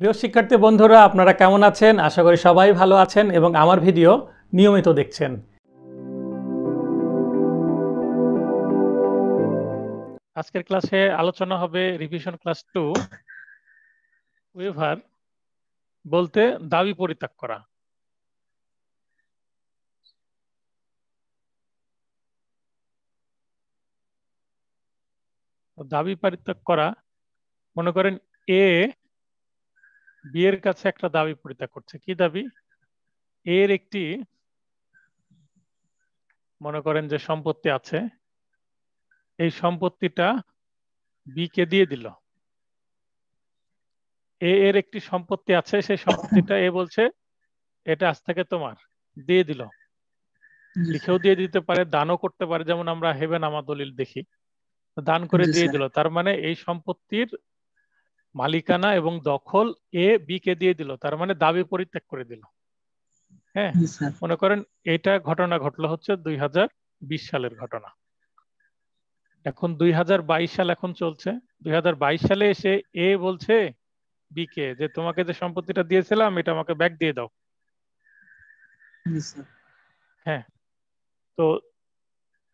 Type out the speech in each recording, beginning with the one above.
প্রিয় শিক্ষার্থী বন্ধুরা, আপনারা কেমন আছেন? আশা করি সবাই ভালো আছেন এবং আমার ভিডিও নিয়মিত দেখছেন। আজকের ক্লাসে আলোচনা হবে রিভিশন ক্লাস টু ওয়েভার বলতে দাবি পরিত্যাগ করা। দাবি পরিত্যাগ করা, মনে করেন এ বিয়ের কাছে একটা দাবি পরিত্যাগ করছে। কি দাবি? এর একটি মনে করেন যে সম্পত্তি আছে এই সম্পত্তিটা বি কে দিয়ে দিল। এ এর একটি সম্পত্তি আছে সেই সম্পত্তিটা এ বলছে এটা আজ থেকে তোমার। দিয়ে দিল। লিখেও দিয়ে দিতে পারে দানও করতে পারে যেমন আমরা হেবেন আমার দলিল দেখি। দান করে দিয়ে দিল। তার মানে এই সম্পত্তির মালিকানা এবং দখল এ বি কে দিয়ে দিল তার মানে দাবি পরিত্যাগ করে দিল। হ্যাঁ? মনে করেন এটা ঘটনা ঘটলো হচ্ছে দুই সালের ঘটনা। এখন দুই সাল এখন চলছে। দুই সালে এসে এ বলছে বি কে যে তোমাকে যে সম্পত্তিটা দিয়েছিলাম এটা আমাকে ব্যাক দিয়ে দাও। হ্যাঁ। তো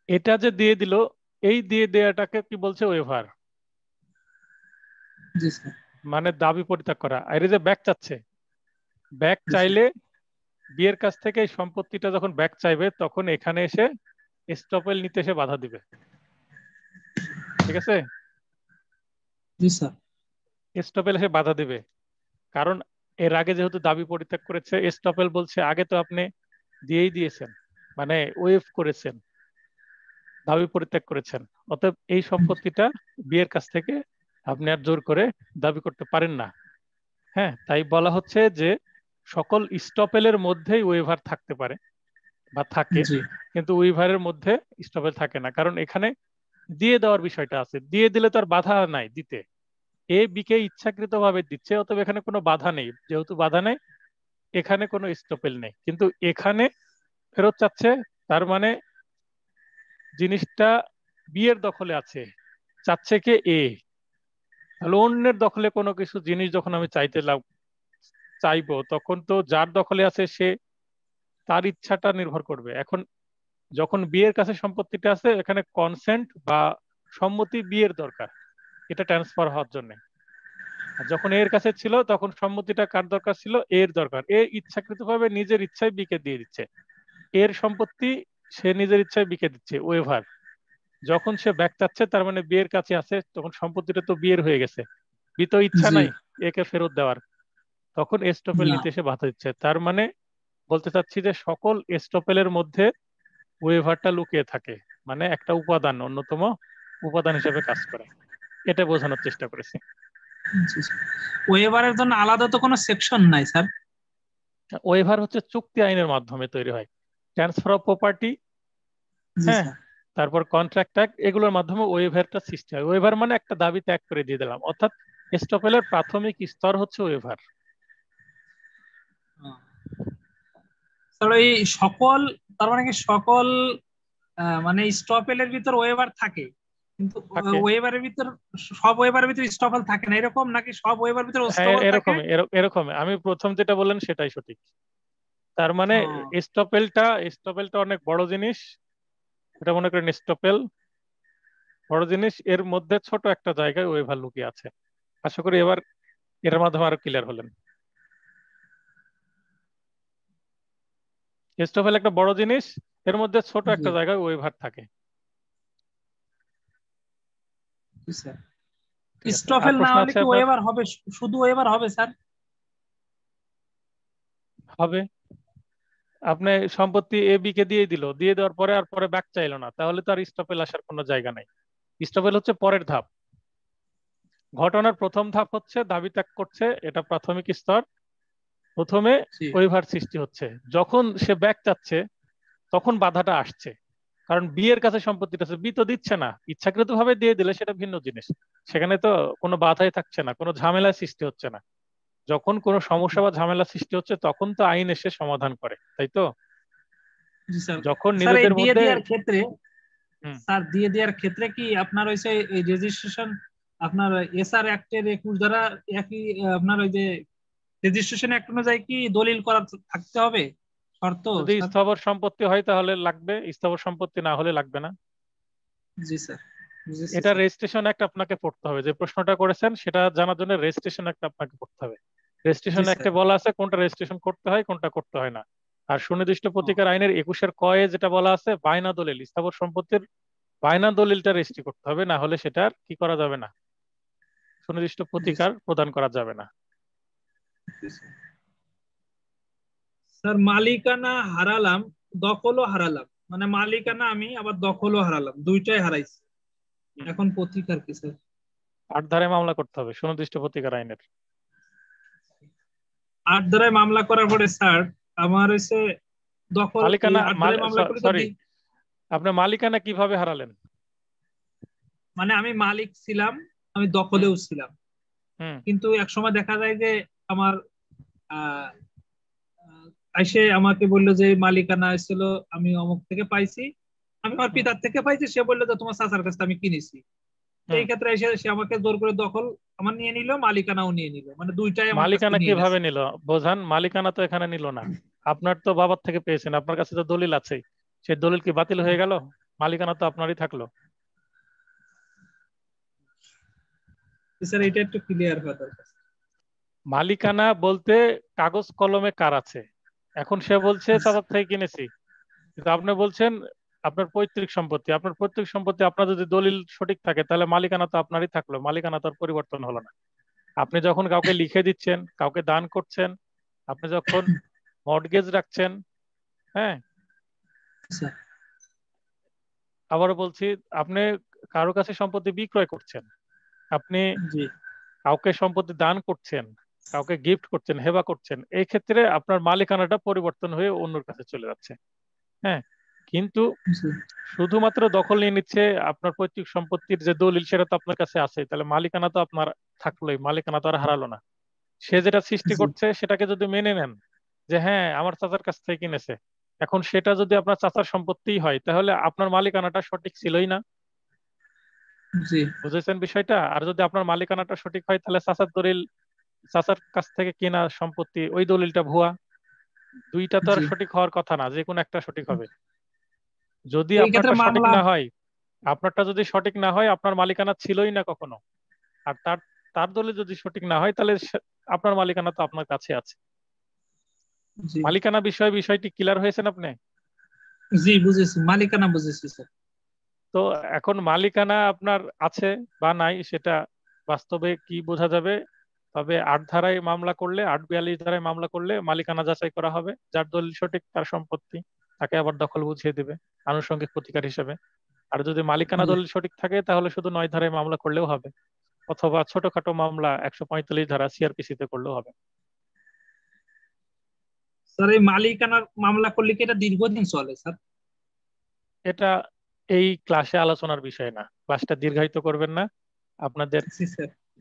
এটা যে দিয়ে দিল এই দিয়ে দেয়াটাকে কি বলছে ওয়েভার মানে দাবি পরিত্যাগ করা। আর যে ব্যাক চাচ্ছে ব্যাক চাইলে বিয়ের কাছ থেকে সম্পত্তিটা যখন ব্যাক চাইবে তখন এখানে এসে স্টপেল নিতে এসে বাধা দিবে। ঠিক আছে? স্টপেল এসে বাধা দিবে। কারণ এর আগে যেহেতু দাবি পরিত্যাগ করেছে স্টপেল বলছে আগে তো আপনি দিয়েই দিয়েছেন মানে ওয়েভ করেছেন দাবি পরিত্যাগ করেছেন। অতএব এই সম্পত্তিটা বিয়ের কাছ থেকে আপনি আর জোর করে দাবি করতে পারেন না। হ্যাঁ তাই বলা হচ্ছে যে সকল স্টপেলের মধ্যেই ওয়েভার থাকতে পারে বা থাকে। কিন্তু ওয়েভারের মধ্যে স্টপেল থাকে না। কারণ এখানে দিয়ে দেওয়ার বিষয়টা আছে। দিয়ে দিলে তো আর বাধা নাই দিতে। এ বিকে ইচ্ছাকৃত ভাবে দিচ্ছে অতএব এখানে কোনো বাধা নেই। যেহেতু বাধা নেই এখানে কোনো স্টপেল নেই। কিন্তু এখানে ফেরত চাচ্ছে তার মানে জিনিসটা বিয়ের দখলে আছে। চাচ্ছে কে এ তাহলে অন্যের দখলে কোনো কিছু জিনিস যখন আমি চাইতে লাভ চাইব, তখন তো যার দখলে আছে সে তার ইচ্ছাটা নির্ভর করবে। এখন যখন বিয়ের কাছে সম্পত্তিটা আছে, এখানে কনসেন্ট বা সম্মতি বিয়ের দরকার, এটা ট্রান্সফার হওয়ার জন্য। যখন এর কাছে ছিল, তখন সম্মতিটা কার দরকার ছিল? এর দরকার। এ ইচ্ছাকৃতভাবে নিজের ইচ্ছায় বিকে দিয়ে দিচ্ছে। এর সম্পত্তি সে নিজের ইচ্ছায় বিকে দিচ্ছে ওয়েভার যখন সে ব্যাক চাচ্ছে তার মানে বিয়ের কাছে আছে তখন সম্পত্তিটা তো বিয়ের হয়ে গেছে। বিত ইচ্ছা নাই একে ফেরত দেওয়ার। তখন এস্টপেল নিতে এসে বাধা দিচ্ছে। তার মানে বলতে চাচ্ছি যে সকল এস্টপেলের মধ্যে ওয়েভারটা লুকিয়ে থাকে। মানে একটা উপাদান অন্যতম উপাদান হিসেবে কাজ করে। এটা বোঝানোর চেষ্টা করেছি। ওয়েভারের জন্য আলাদা তো কোনো সেকশন নাই স্যার ওয়েভার হচ্ছে চুক্তি আইনের মাধ্যমে তৈরি হয়। ট্রান্সফার অফ প্রপার্টি হ্যাঁ তারপর কন্ট্রাক্ট অ্যাক্ট এগুলোর মাধ্যমে ওয়েভারটা সৃষ্টি হয়। ওয়েভার মানে একটা দাবি ত্যাগ করে দিয়ে দিলাম। অর্থাৎ স্টপেলের প্রাথমিক স্তর হচ্ছে ওয়েভার এই সকল তার মানে কি সকল মানে স্টপেলের ভিতর ওয়েভার থাকে কিন্তু ওয়েভারের ভিতর সব ওয়েভারের ভিতর স্টপেল থাকে না। এরকম নাকি সব ওয়েভার ভিতর এরকম এরকম আমি প্রথম যেটা বললেন সেটাই সঠিক। তার মানে স্টপেলটা স্টপেলটা অনেক বড় জিনিস। এটা মনে করেন স্টপেল বড় জিনিস এর মধ্যে ছোট একটা জায়গায় ওয়েভার লুকিয়ে আছে। আশা করি এবার এর মাধ্যমে আরও ক্লিয়ার হলেন। স্টপেল একটা বড় জিনিস এর মধ্যে ছোট একটা জায়গায় ওয়েভার থাকে। স্টপেল না হলে কি ওয়েভার হবে? শুধু ওয়েভার হবে স্যার? হবে। আপনি সম্পত্তি এ বি কে দিয়ে দিল দিয়ে দেওয়ার পরে আর পরে ব্যাক চাইলো না তাহলে তো আর স্টপেল আসার কোনো জায়গা নাই। স্টপেল হচ্ছে পরের ধাপ। ঘটনার প্রথম ধাপ হচ্ছে দাবি ত্যাগ করছে এটা প্রাথমিক স্তর। প্রথমে ওইভার সৃষ্টি হচ্ছে। যখন সে ব্যাক চাচ্ছে তখন বাধাটা আসছে। কারণ বিয়ের কাছে সম্পত্তিটা আছে বি তো দিচ্ছে না। ইচ্ছাকৃত ভাবে দিয়ে দিলে সেটা ভিন্ন জিনিস। সেখানে তো কোনো বাধাই থাকছে না কোনো ঝামেলা সৃষ্টি হচ্ছে না। যখন কোনো সমস্যা বা ঝামেলা সৃষ্টি হচ্ছে তখন তো আইন এসে সমাধান করে তাই তো? যখন নিজেদের মধ্যে ক্ষেত্রে স্যার দিয়ে দেওয়ার ক্ষেত্রে কি আপনার হইছে এই রেজিস্ট্রেশন আপনার এসআর অ্যাক্টের একুশ দ্বারা একই আপনার ওই যে রেজিস্ট্রেশন অ্যাক্ট অনুযায়ী কি দলিল করা থাকতে হবে? শর্ত? যদি স্থাবর সম্পত্তি হয় তাহলে লাগবে স্থাবর সম্পত্তি না হলে লাগবে না। জি স্যার। এটা রেজিস্ট্রেশন একটা আপনাকে পড়তে হবে। যে প্রশ্নটা করেছেন সেটা জানার জন্য রেজিস্ট্রেশন একটা আপনাকে পড়তে হবে। রেজিস্ট্রেশন একটা বলা আছে কোনটা রেজিস্ট্রেশন করতে হয় কোনটা করতে হয় না। আর সুনির্দিষ্ট প্রতিকার আইনের একুশের কয়ে যেটা বলা আছে বায়না দলিল স্থাবর সম্পত্তির বায়না দলিলটা রেজিস্ট্রি করতে হবে না হলে সেটার কি করা যাবে না। সুনির্দিষ্ট প্রতিকার প্রদান করা যাবে না। স্যার মালিকানা হারালাম দখলও হারালাম। মানে মালিকানা আমি আবার দখলও হারালাম। দুইটাই হারাইছি। এখন প্রতিকার কি স্যার? আট ধারে মামলা করতে হবে সুনির্দিষ্ট প্রতিকার আইনের। আট ধারায় মামলা করার পরে স্যার আমার হচ্ছে দখল মালিকানা সরি আপনি মালিকানা কীভাবে হারালেন? মানে আমি মালিক ছিলাম আমি দখলেও ছিলাম। কিন্তু এক সময় দেখা যায় যে আমার এসে আমাকে বলল যে মালিকানা ছিল আমি অমুক থেকে পাইছি। আমি আমার পিতার থেকে পাইছি সে বলল যে তোমার চাচার কাছে আমি কিনেছি। এই ক্ষেত্রে এসে সে আমাকে জোর করে দখল আমার নিয়ে নিল মালিকানাও নিয়ে নিল। মানে দুইটাই মালিকানা কীভাবে নিল? বোঝান মালিকানা তো এখানে নিল না। আপনার তো বাবার থেকে পেয়েছেন আপনার কাছে তো দলিল আছে। সেই দলিল কি বাতিল হয়ে গেল? মালিকানা তো আপনারই থাকল। স্যার এটা একটু ক্লিয়ার হওয়া দরকার। মালিকানা বলতে কাগজ কলমে কার আছে? এখন সে বলছে চাচার থেকে কিনেছি। কিন্তু আপনি বলছেন আপনার পৈতৃক সম্পত্তি আপনার পৈতৃক সম্পত্তি আপনার যদি দলিল সঠিক থাকে তাহলে মালিকানা তো আপনারই থাকল মালিকানা তো আর পরিবর্তন হলো না। আপনি যখন কাউকে লিখে দিচ্ছেন কাউকে দান করছেন আপনি যখন মর্টগেজ রাখছেন হ্যাঁ? আবারও বলছি আপনি কারও কাছে সম্পত্তি বিক্রয় করছেন আপনি কাউকে সম্পত্তি দান করছেন কাউকে গিফট করছেন হেবা করছেন এই ক্ষেত্রে আপনার মালিকানাটা পরিবর্তন হয়ে অন্যর কাছে চলে যাচ্ছে হ্যাঁ? কিন্তু শুধুমাত্র দখল নিয়ে নিচ্ছে আপনার পৈতৃক সম্পত্তির যে দলিল সেটা তো আপনার কাছে আছে তাহলে মালিকানা তো আপনার থাকলোই মালিকানা তো আর হারালো না। সে যেটা সৃষ্টি করছে সেটাকে যদি মেনে নেন যে হ্যাঁ আমার চাচার কাছ থেকে কিনেছে এখন সেটা যদি আপনার চাচার সম্পত্তি হয় তাহলে আপনার মালিকানাটা সঠিক ছিলই না। বুঝেছেন বিষয়টা? আর যদি আপনার মালিকানাটা সঠিক হয় তাহলে চাচার দলিল চাচার কাছ থেকে কেনা সম্পত্তি ওই দলিলটা ভুয়া। দুইটা তো আর সঠিক হওয়ার কথা না যে কোনো একটা সঠিক হবে। যদি আপনারটা সঠিক না হয় আপনারটা যদি সঠিক না হয় আপনার মালিকানা ছিলই না কখনো। আর তার তার দলিল যদি সঠিক না হয় তাহলে আপনার মালিকানা তো আপনার কাছে আছে। মালিকানা বিষয় বিষয়টি ক্লিয়ার হয়েছেন আপনি? জি বুঝেছি। মালিকানা বুঝেছি স্যার। তো এখন মালিকানা আপনার আছে বা নাই সেটা বাস্তবে কি বোঝা যাবে? তবে আট ধারায় মামলা করলে আট বিয়াল্লিশ ধারায় মামলা করলে মালিকানা যাচাই করা হবে। যার দলিল সঠিক তার সম্পত্তি। তাকে আবার দখল বুঝিয়ে দিবে আনুষঙ্গিক প্রতিকার হিসেবে। আর যদি মালিকানা দলিল সঠিক থাকে তাহলে শুধু নয় ধারায় মামলা করলেও হবে। অথবা ছোটখাটো মামলা একশো পঁয়তাল্লিশ ধারা সিআরপিসি তে করলেও হবে। স্যার এই মালিকানার মামলা করলে কি এটা দীর্ঘদিন চলে স্যার? এটা এই ক্লাসে আলোচনার বিষয় না। ক্লাসটা দীর্ঘায়িত করবেন না। আপনাদের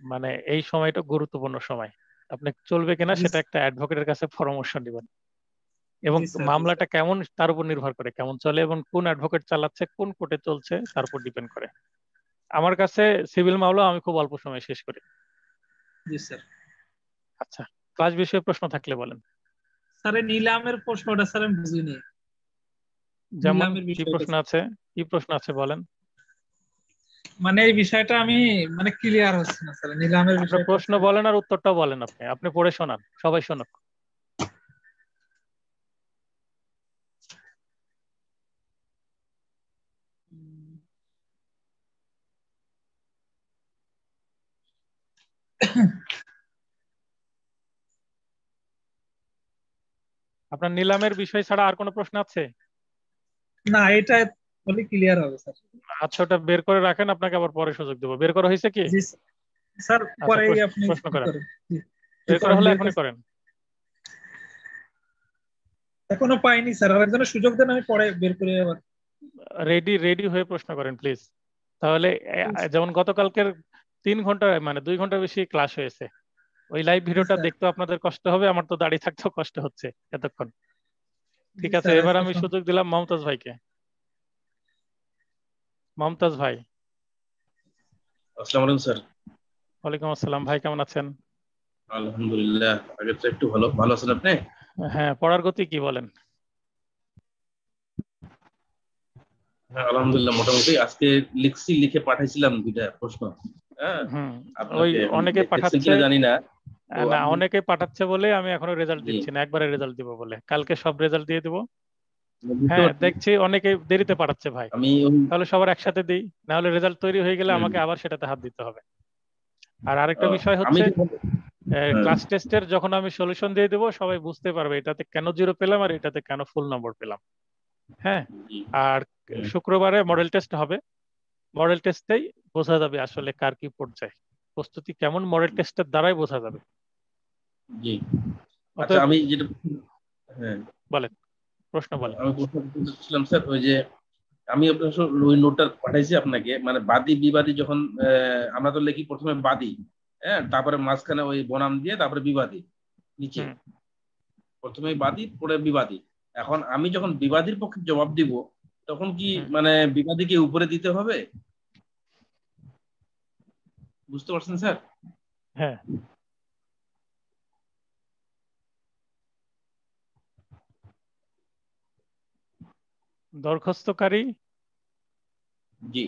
মানে এই সময়টা গুরুত্বপূর্ণ সময়। আপনি চলবে কিনা সেটা একটা অ্যাডভোকেটের কাছে পরামর্শ নেবেন। এবং মামলাটা কেমন তার উপর নির্ভর করে কেমন চলে এবং কোন অ্যাডভোকেট চালাচ্ছে কোন কোর্টে চলছে তার উপর ডিপেন্ড করে। আমার কাছে সিভিল মামলা আমি খুব অল্প সময় শেষ করি। জি স্যার আচ্ছা ক্লাস বিষয়ে প্রশ্ন থাকলে বলেন। স্যার নিলামের প্রশ্নটা স্যার আমি বুঝিনি। যেমন কি প্রশ্ন আছে কি প্রশ্ন আছে বলেন। মানে এই বিষয়টা আমি মানে ক্লিয়ার হচ্ছে না স্যার নিলামের বিষয়ে প্রশ্ন বলেন আর উত্তরটা বলেন আপনি। আপনি পড়ে শোনান সবাই শোনাক। আপনার নিলামের বিষয় ছাড়া আর কোনো প্রশ্ন আছে? না এটা বলি ক্লিয়ার হবে স্যার। আচ্ছা ওটা বের করে রাখেন আপনাকে আবার পরে সুযোগ দেবো। বের করা হয়েছে কি? স্যার। পরে আপনি প্রশ্ন করেন। বের করা হলে এখনই করেন। এখনও পাইনি স্যার। আরেকজনের সুযোগ দেন আমি পরে বের করে আবার রেডি রেডি হয়ে প্রশ্ন করেন প্লিজ তাহলে যেমন গতকালকের তিন ঘণ্টা মানে দুই ঘণ্টা বেশি ক্লাস হয়েছে। ওই লাইভ ভিডিওটা দেখতে আপনাদের কষ্ট হবে আমার তো দাঁড়িয়ে থাকতেও কষ্ট হচ্ছে এতক্ষণ। ঠিক আছে এবার আমি সুযোগ দিলাম মমতাজ ভাইকে। মমতাজ ভাই। আসসালামু আলাইকুম স্যার। ওয়ালাইকুম আসসালাম ভাই কেমন আছেন? আলহামদুলিল্লাহ আগের তো একটু ভালো। ভালো আছেন আপনি? হ্যাঁ পড়ার গতি কি বলেন? হ্যাঁ আলহামদুলিল্লাহ মোটামুটি। আজকে লিখছি লিখে পাঠাইছিলাম দুইটা প্রশ্ন। হ্যাঁ অনেকে পাঠাচ্ছে জানি না। না অনেকে পাঠাচ্ছে বলে আমি এখনও রেজাল্ট দিচ্ছি না একবারে রেজাল্ট দিব বলে। কালকে সব রেজাল্ট দিয়ে দিব। হ্যাঁ দেখছি অনেকে দেরিতে পাঠাচ্ছে ভাই। তাহলে সবার একসাথে দিই না হলে রেজাল্ট তৈরি হয়ে গেলে আমাকে আবার সেটাতে হাত দিতে হবে। আর আরেকটা বিষয় হচ্ছে যখন- হ্যাঁ। ক্লাস টেস্টের যখন আমি সলিউশন দিয়ে দেবো সবাই বুঝতে পারবে এটাতে কেন জিরো পেলাম আর এটাতে কেন ফুল নম্বর পেলাম। হ্যাঁ আর শুক্রবারে মডেল টেস্ট হবে। মডেল টেস্টেই বোঝা যাবে আসলে কার কি পর্যায়ে। প্রস্তুতি কেমন মডেল টেস্টের দ্বারাই বোঝা যাবে। জি। আচ্ছা আমি যেটা হ্যাঁ। প্রশ্ন বলেন। আমি প্রশ্ন স্যার ওই যে আমি আপনার ওই নোটটা পাঠাইছি আপনাকে মানে বাদী বিবাদী যখন আমরা তো লিখি প্রথমে বাদী হ্যাঁ তারপরে মাঝখানে ওই বনাম দিয়ে তারপরে বিবাদী নিচে। প্রথমে বাদী পরে বিবাদী। এখন আমি যখন বিবাদীর পক্ষে জবাব দিব তখন কি হুম। মানে বিবাদীকে উপরে দিতে হবে? বুঝতে পারছেন স্যার? হ্যাঁ। দরখাস্তকারী? জি।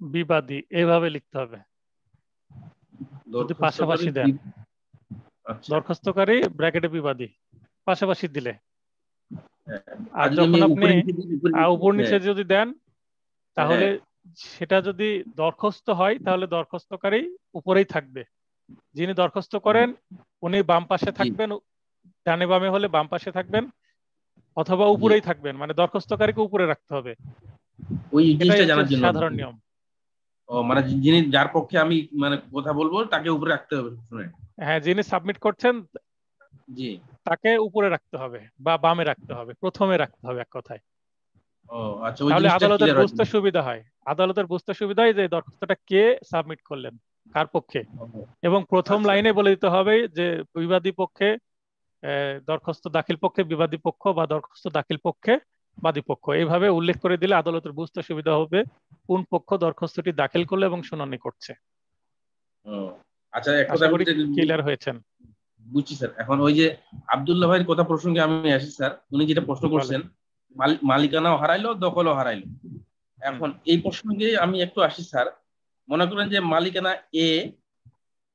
বিবাদী এভাবে লিখতে হবে। যদি পাশাপাশি দেন। আচ্ছা। দরখাস্তকারী ব্র্যাকেটে বিবাদী পাশাপাশি দিলে। হ্যাঁ। আর যখন আপনি উপরে নিচে হ্যাঁ, যদি দেন তাহলে সেটা যদি দরখাস্ত হয় তাহলে দরখাস্তকারী উপরেই থাকবে। যিনি দরখাস্ত করেন উনি বাম পাশে থাকবেন ডানে বামে হলে বাম পাশে থাকবেন অথবা উপরেই থাকবেন মানে দরখাস্তকারীকে উপরে রাখতে হবে। ওই জিনিসটা জানার জন্য সাধারণ নিয়ম। ও মানে যিনি যার পক্ষে আমি মানে কথা বলব তাকে উপরে রাখতে হবে শুনে হ্যাঁ যিনি সাবমিট করছেন জি। তাকে উপরে রাখতে হবে বা বামে রাখতে হবে প্রথমে রাখতে হবে এক কথায়। আচ্ছা তাহলে আদালতের বুঝতে সুবিধা হয়। আদালতের বুঝতে সুবিধা হয় যে দরখাস্তটা কে সাবমিট করলেন কার পক্ষে। এবং প্রথম আচ্ছা। লাইনে বলে দিতে হবে যে বিবাদী পক্ষে দরখাস্ত দাখিল পক্ষে বিবাদী পক্ষ বা দরখাস্ত দাখিল পক্ষে বাদী পক্ষ। এইভাবে উল্লেখ করে দিলে আদালতের বুঝতে সুবিধা হবে কোন পক্ষ দরখাস্তটি দাখিল করল এবং শুনানি করছে। আচ্ছা ক্লিয়ার হয়েছেন। বুঝছি স্যার। এখন ওই যে আব্দুল্লাহ ভাইয়ের কথা প্রসঙ্গে আমি আসি স্যার উনি যেটা প্রশ্ন করছেন মালিকানাও হারাইলো দখলও হারাইলো। এখন এই প্রসঙ্গে আমি একটু আসি স্যার। মনে করেন যে মালিকানা এ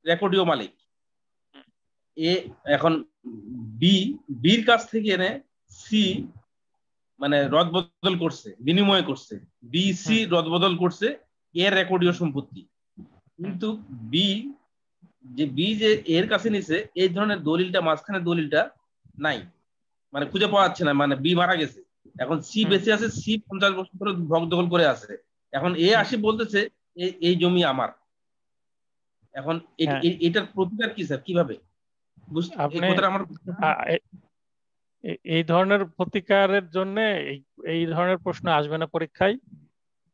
রেকর্ডীয় মালিক। এ এখন বি বির কাছ থেকে এনে সি মানে রদবদল করছে বিনিময় করছে। বি সি রদবদল করছে এ রেকর্ডিও সম্পত্তি। কিন্তু বি যে বি যে এর কাছে নিছে এই ধরনের দলিলটা মাঝখানে দলিলটা নাই। মানে খুঁজে পাওয়া যাচ্ছে না মানে বি মারা গেছে। এখন সি বেঁচে আছে সি পঞ্চাশ বছর ধরে ভোগ দখল করে আছে। এখন এ আসি বলতেছে এই জমি আমার। এখন হ্যাঁ। এটার প্রতিকার কি স্যার? কীভাবে? এই ধরনের প্রতিকারের জন্য এই ধরনের প্রশ্ন আসবে না পরীক্ষায়।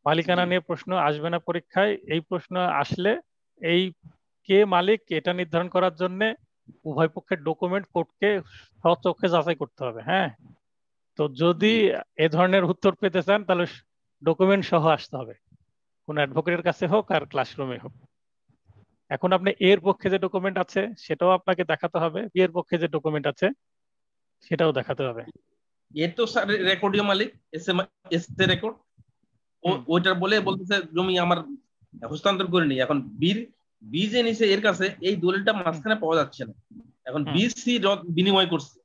মালিকানা নিয়ে প্রশ্ন আসবে না পরীক্ষায়। এই প্রশ্ন আসলে এই কে মালিক এটা নির্ধারণ করার জন্য উভয় পক্ষের ডকুমেন্ট কোর্টকে চোখে যাচাই করতে হবে হ্যাঁ? তো যদি এ ধরনের উত্তর পেতে চান তাহলে ডকুমেন্ট সহ আসতে হবে। কোন অ্যাডভোকেটের কাছে হোক আর ক্লাসরুমে হোক। এখন আপনি এর পক্ষে যে ডকুমেন্ট আছে সেটাও আপনাকে দেখাতে হবে। বি এর পক্ষে যে ডকুমেন্ট আছে সেটাও দেখাতে হবে। এর তো স্যার রেকর্ডীয় মালিক এস এসে রেকর্ড ও হুম। বলে বলতেছে জমি আমার হস্তান্তর করে নি এখন বীর বি যে নিছে এর কাছে এই দলিলটা মাঝখানে পাওয়া যাচ্ছে না। এখন। বিসি বিনিময় করছে।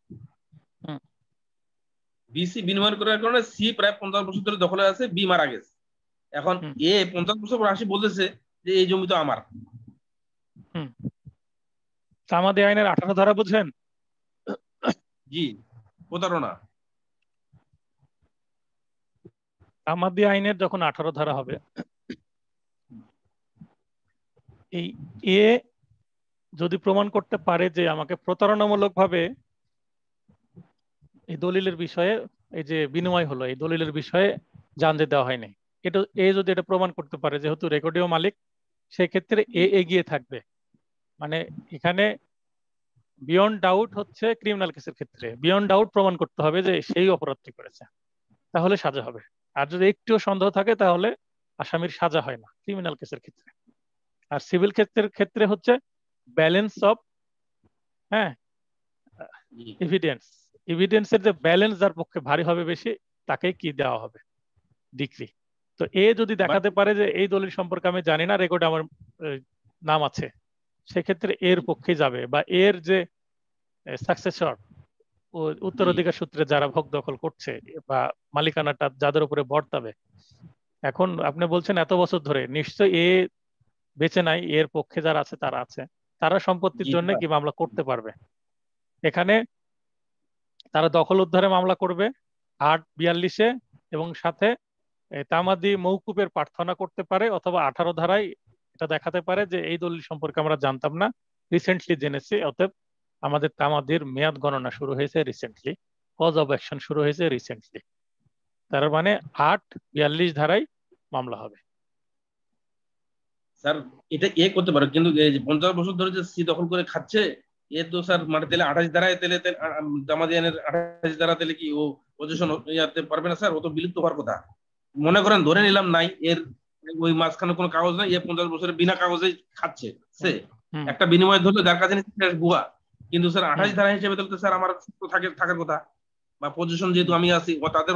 বিসি বিনিময় করার কারণে সি প্রায় পঞ্চাশ বছর ধরে দখলে আছে বি মারা গেছে। এখন এ পঞ্চাশ বছর পর আসি বলতেছে যে এই জমি তো আমার। তামাদি আইনের আঠারো ধারা বুঝেন? জি প্রতারণা। তামাদি আইনের যখন আঠারো ধারা হবে এই এ যদি প্রমাণ করতে পারে যে আমাকে প্রতারণামূলক ভাবে এই দলিলের বিষয়ে, এই যে বিনিময় হলো, এই দলিলের বিষয়ে জানতে দেওয়া হয়নি। এটা, এ যদি এটা প্রমাণ করতে পারে, যেহেতু রেকর্ডীয় মালিক, সেক্ষেত্রে এ এগিয়ে থাকবে। মানে এখানে বিয়ন্ড ডাউট হচ্ছে ক্রিমিনাল কেসের ক্ষেত্রে। বিয়ন্ড ডাউট প্রমাণ করতে হবে যে সেই অপরাধটি করেছে। তাহলে সাজা হবে। আর যদি একটুও সন্দেহ থাকে, তাহলে আসামির সাজা হয় না ক্রিমিনাল কেসের ক্ষেত্রে। আর সিভিল ক্ষেত্রের ক্ষেত্রে হচ্ছে ব্যালেন্স অফ হ্যাঁ এভিডেন্স এভিডেন্সের যে ব্যালেন্স যার পক্ষে ভারী হবে বেশি তাকে কি দেওয়া হবে? ডিগ্রি তো এ যদি দেখাতে পারে যে এই দলিল সম্পর্কে আমি জানি না রেকর্ড আমার নাম আছে সেক্ষেত্রে এর পক্ষে যাবে বা এর যে সাকসেসর উত্তরাধিকার সূত্রে যারা ভোগ দখল করছে বা মালিকানাটা যাদের উপরে বর্তাবে এখন আপনি বলছেন এত বছর ধরে নিশ্চয় এ বেঁচে নাই এর পক্ষে যারা আছে তারা আছে। তারা সম্পত্তির জন্য কি মামলা করতে পারবে? এখানে তারা দখল উদ্ধারে মামলা করবে আট বিয়াল্লিশে এবং সাথে তামাদি মৌকুপের প্রার্থনা করতে পারে অথবা আঠারো ধারায় এটা দেখাতে পারে যে এই দলিল সম্পর্কে আমরা জানতাম না। রিসেন্টলি জেনেছি অতএব আমাদের তামাদির মেয়াদ গণনা শুরু হয়েছে রিসেন্টলি কজ অব অ্যাকশন শুরু হয়েছে রিসেন্টলি তার মানে আট বিয়াল্লিশ ধারায় মামলা হবে। স্যার এটা এ করতে পারো কিন্তু পঞ্চাশ বছর ধরে যে সি দখল করে খাচ্ছে এ তো স্যার মানে তাহলে আঠাশ ধারায় তাহলে দামাদিয়ানের আঠাশ দ্বারা তাহলে কি ও পজিশন ইয়াতে পারবে না স্যার? ও তো বিলুপ্ত হওয়ার কথা। মনে করেন ধরে নিলাম নাই এর ওই মাঝখানে কোনো কাগজ নাই এ পঞ্চাশ বছরের বিনা কাগজে খাচ্ছে সে। একটা বিনিময় ধরলে যার কাছে গুয়া কিন্তু স্যার আঠাশ ধারা হিসেবে তাহলে স্যার আমার থাকে থাকার কথা। বা পজিশন যেহেতু আমি আছি তাদের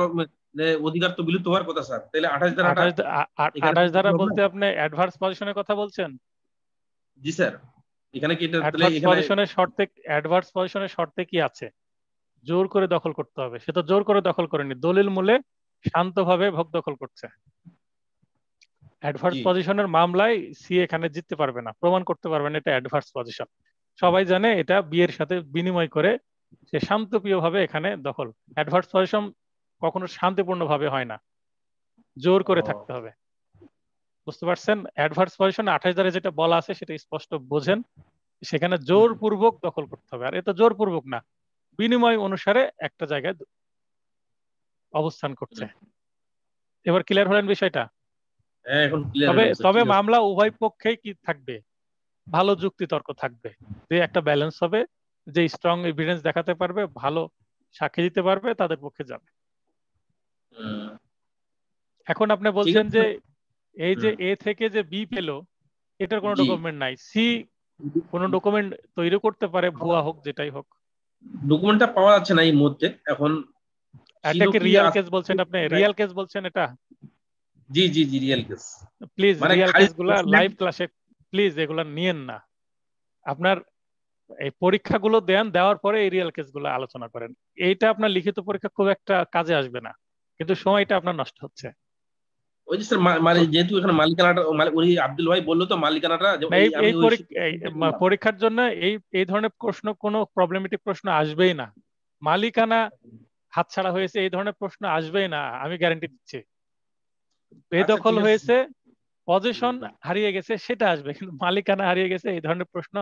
অধিকার তো বিলুপ্ত হওয়ার কথা স্যার। তাহলে আঠাশ ধারা আঠাশ ধারা বলতে আপনি অ্যাডভান্স পজিশনের কথা বলছেন? জি স্যার। এখানে কি পজিশনের শর্তে অ্যাডভান্স পজিশনের শর্তে কি আছে? জোর করে দখল করতে হবে। সে তো জোর করে দখল করেনি। দলিল মূলে শান্তভাবে ভোগ দখল করছে। অ্যাডভার্স পজিশনের মামলায় সি এখানে জিততে পারবে না। প্রমাণ করতে পারবে না এটা অ্যাডভার্স পজিশন সবাই জানে এটা বিয়ের সাথে বিনিময় করে সে শান্তপ্রিয় ভাবে এখানে দখল। অ্যাডভার্স পজিশন কখনো শান্তিপূর্ণ ভাবে হয় না। জোর করে থাকতে হবে। বুঝতে পারছেন? অ্যাডভার্স পজিশন আঠাশ ধারে যেটা বলা আছে সেটা স্পষ্ট বোঝেন। সেখানে জোরপূর্বক দখল করতে হবে। আর এটা জোরপূর্বক না। বিনিময় অনুসারে একটা জায়গায় অবস্থান করছে। এবার ক্লিয়ার হলেন বিষয়টা? তবে তবে মামলা উভয় পক্ষেই কি থাকবে? ভালো যুক্তি তর্ক থাকবে। যে একটা ব্যালেন্স হবে যে স্ট্রং এভিডেন্স দেখাতে পারবে ভালো সাক্ষী দিতে পারবে তাদের পক্ষে যাবে। এখন আপনি বলছেন যে এই যে এ থেকে যে বি পেল এটার কোনো ডকুমেন্ট নাই। সি কোন ডকুমেন্ট তৈরি করতে পারে ভুয়া হোক যেটাই হোক। ডকুমেন্টটা পাওয়া যাচ্ছে না এই মুহূর্তে। এখন এটাকে রিয়েল কেস বলছেন আপনি? রিয়েল কেস বলছেন এটা? জি জি জি রিয়েল কেস প্লিজ রিয়েল কেসগুলা লাইভ ক্লাসে প্লিজ এগুলা নিয়েন না। আপনার এই পরীক্ষাগুলো দেন দেওয়ার পরে এই রিয়েল কেসগুলো আলোচনা করেন। এইটা আপনার লিখিত পরীক্ষা খুব একটা কাজে আসবে না কিন্তু সময়টা আপনার নষ্ট হচ্ছে। ওই যে স্যার মানে যেহেতু এখানে মালিকানাটা ওই আব্দুল ভাই বলল তো মালিকানাটা এই পরীক্ষার জন্য এই এই ধরনের প্রশ্ন কোনো প্রবলেমেটিক প্রশ্ন আসবেই না। মালিকানা হাতছাড়া হয়েছে এই ধরনের প্রশ্ন আসবেই না আমি গ্যারান্টি দিচ্ছি। বেদখল হয়েছে পজিশন হারিয়ে গেছে সেটা আসবে কিন্তু মালিকানা হারিয়ে গেছে এই ধরনের প্রশ্ন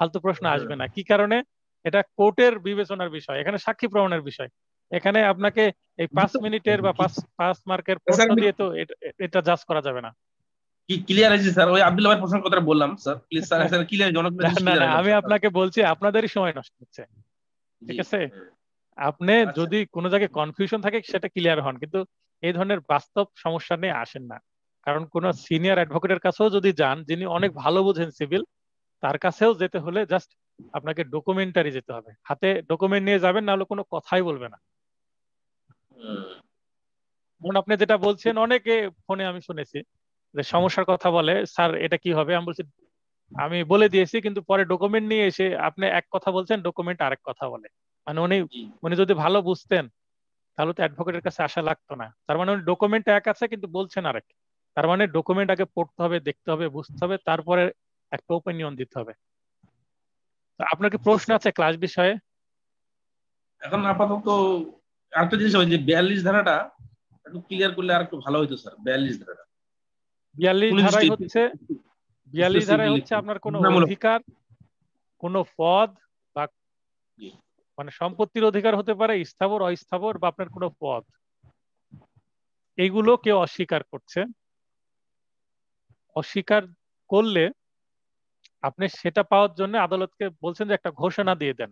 ফালতু প্রশ্ন আসবে না। কি কারণে? এটা কোর্টের বিবেচনার বিষয় এখানে সাক্ষী প্রমাণের বিষয়। এখানে আপনাকে এই পাঁচ মিনিটের বা পাঁচ পাঁচ মার্কের প্রশ্ন দিয়ে তো এটা জাজ করা যাবে না। কি ক্লিয়ার আছে স্যার? ওই আব্দুল কথা বললাম sir. Please sir sir clear জনক না না আমি আপনাকে বলছি আপনাদেরই সময় নষ্ট হচ্ছে। ঠিক আছে? আপনি যদি কোনো জায়গায় কনফিউশন থাকে সেটা ক্লিয়ার হন। কিন্তু এই ধরনের বাস্তব সমস্যা নিয়ে আসেন না। কারণ কোন সিনিয়র অ্যাডভোকেটের কাছেও যদি যান যিনি অনেক ভালো বুঝেন সিভিল তার কাছেও যেতে হলে জাস্ট আপনাকে ডকুমেন্টারি যেতে হবে। হাতে ডকুমেন্ট নিয়ে যাবেন না হলে কোনো কথাই বলবে না। যেমন আপনি যেটা বলছেন অনেকে ফোনে আমি শুনেছি যে সমস্যার কথা বলে স্যার এটা কি হবে? আমি বলছি আমি বলে দিয়েছি কিন্তু পরে ডকুমেন্ট নিয়ে এসে আপনি এক কথা বলছেন ডকুমেন্ট আরেক কথা বলে। মানে উনি উনি যদি ভালো বুঝতেন তাহলে তো অ্যাডভোকেটের কাছে আসা লাগতো না। তার মানে উনি ডকুমেন্ট এক আছে কিন্তু বলছেন আরেক। তার মানে ডকুমেন্ট আগে পড়তে হবে দেখতে হবে বুঝতে হবে তারপরে একটা ওপিনিয়ন দিতে হবে। আপনার কি প্রশ্ন আছে ক্লাস বিষয়ে? এখন আপাতত আরেকটা জিনিস যে বিয়াল্লিশ ধারাটা একটু ক্লিয়ার করলে আর একটু ভালো হইতো স্যার বিয়াল্লিশ ধারাটা। বিয়াল্লিশ ধারায় হচ্ছে বিয়াল্লিশ ধারায় হচ্ছে আপনার কোন অধিকার কোন পদ বা মানে সম্পত্তির অধিকার হতে পারে স্থাবর অস্থাবর বা আপনার কোনো পদ। এইগুলো কেউ অস্বীকার করছে। অস্বীকার করলে আপনি সেটা পাওয়ার জন্য আদালতকে বলছেন যে একটা ঘোষণা দিয়ে দেন।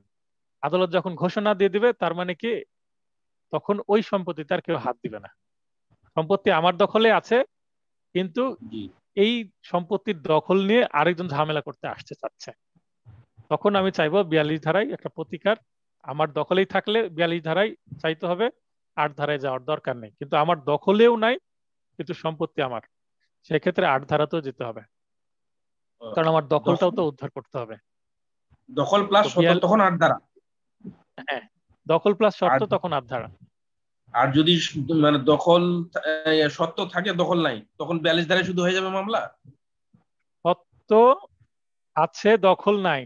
আদালত যখন ঘোষণা দিয়ে দিবে তার মানে কি? তখন ওই সম্পত্তিতে আর কেউ হাত দিবে না। সম্পত্তি আমার দখলে আছে কিন্তু এই সম্পত্তির দখল নিয়ে আরেকজন ঝামেলা করতে আসতে চাচ্ছে। তখন আমি চাইব বিয়াল্লিশ ধারায় একটা প্রতিকার। আমার দখলেই থাকলে বিয়াল্লিশ ধারায় চাইতে হবে আট ধারায় যাওয়ার দরকার নেই। কিন্তু আমার দখলেও নাই কিন্তু সম্পত্তি আমার। সেক্ষেত্রে আট ধারাতেও যেতে হবে। কারণ আমার দখলটাও তো উদ্ধার করতে হবে। দখল প্লাস শর্ত তখন আট ধারা হ্যাঁ দখল প্লাস সত্য তখন আট ধারা আর যদি মানে দখল সত্য থাকে দখল নাই তখন বিয়াল্লিশ ধারায় শুধু হয়ে যাবে মামলা? সত্য আছে দখল নাই।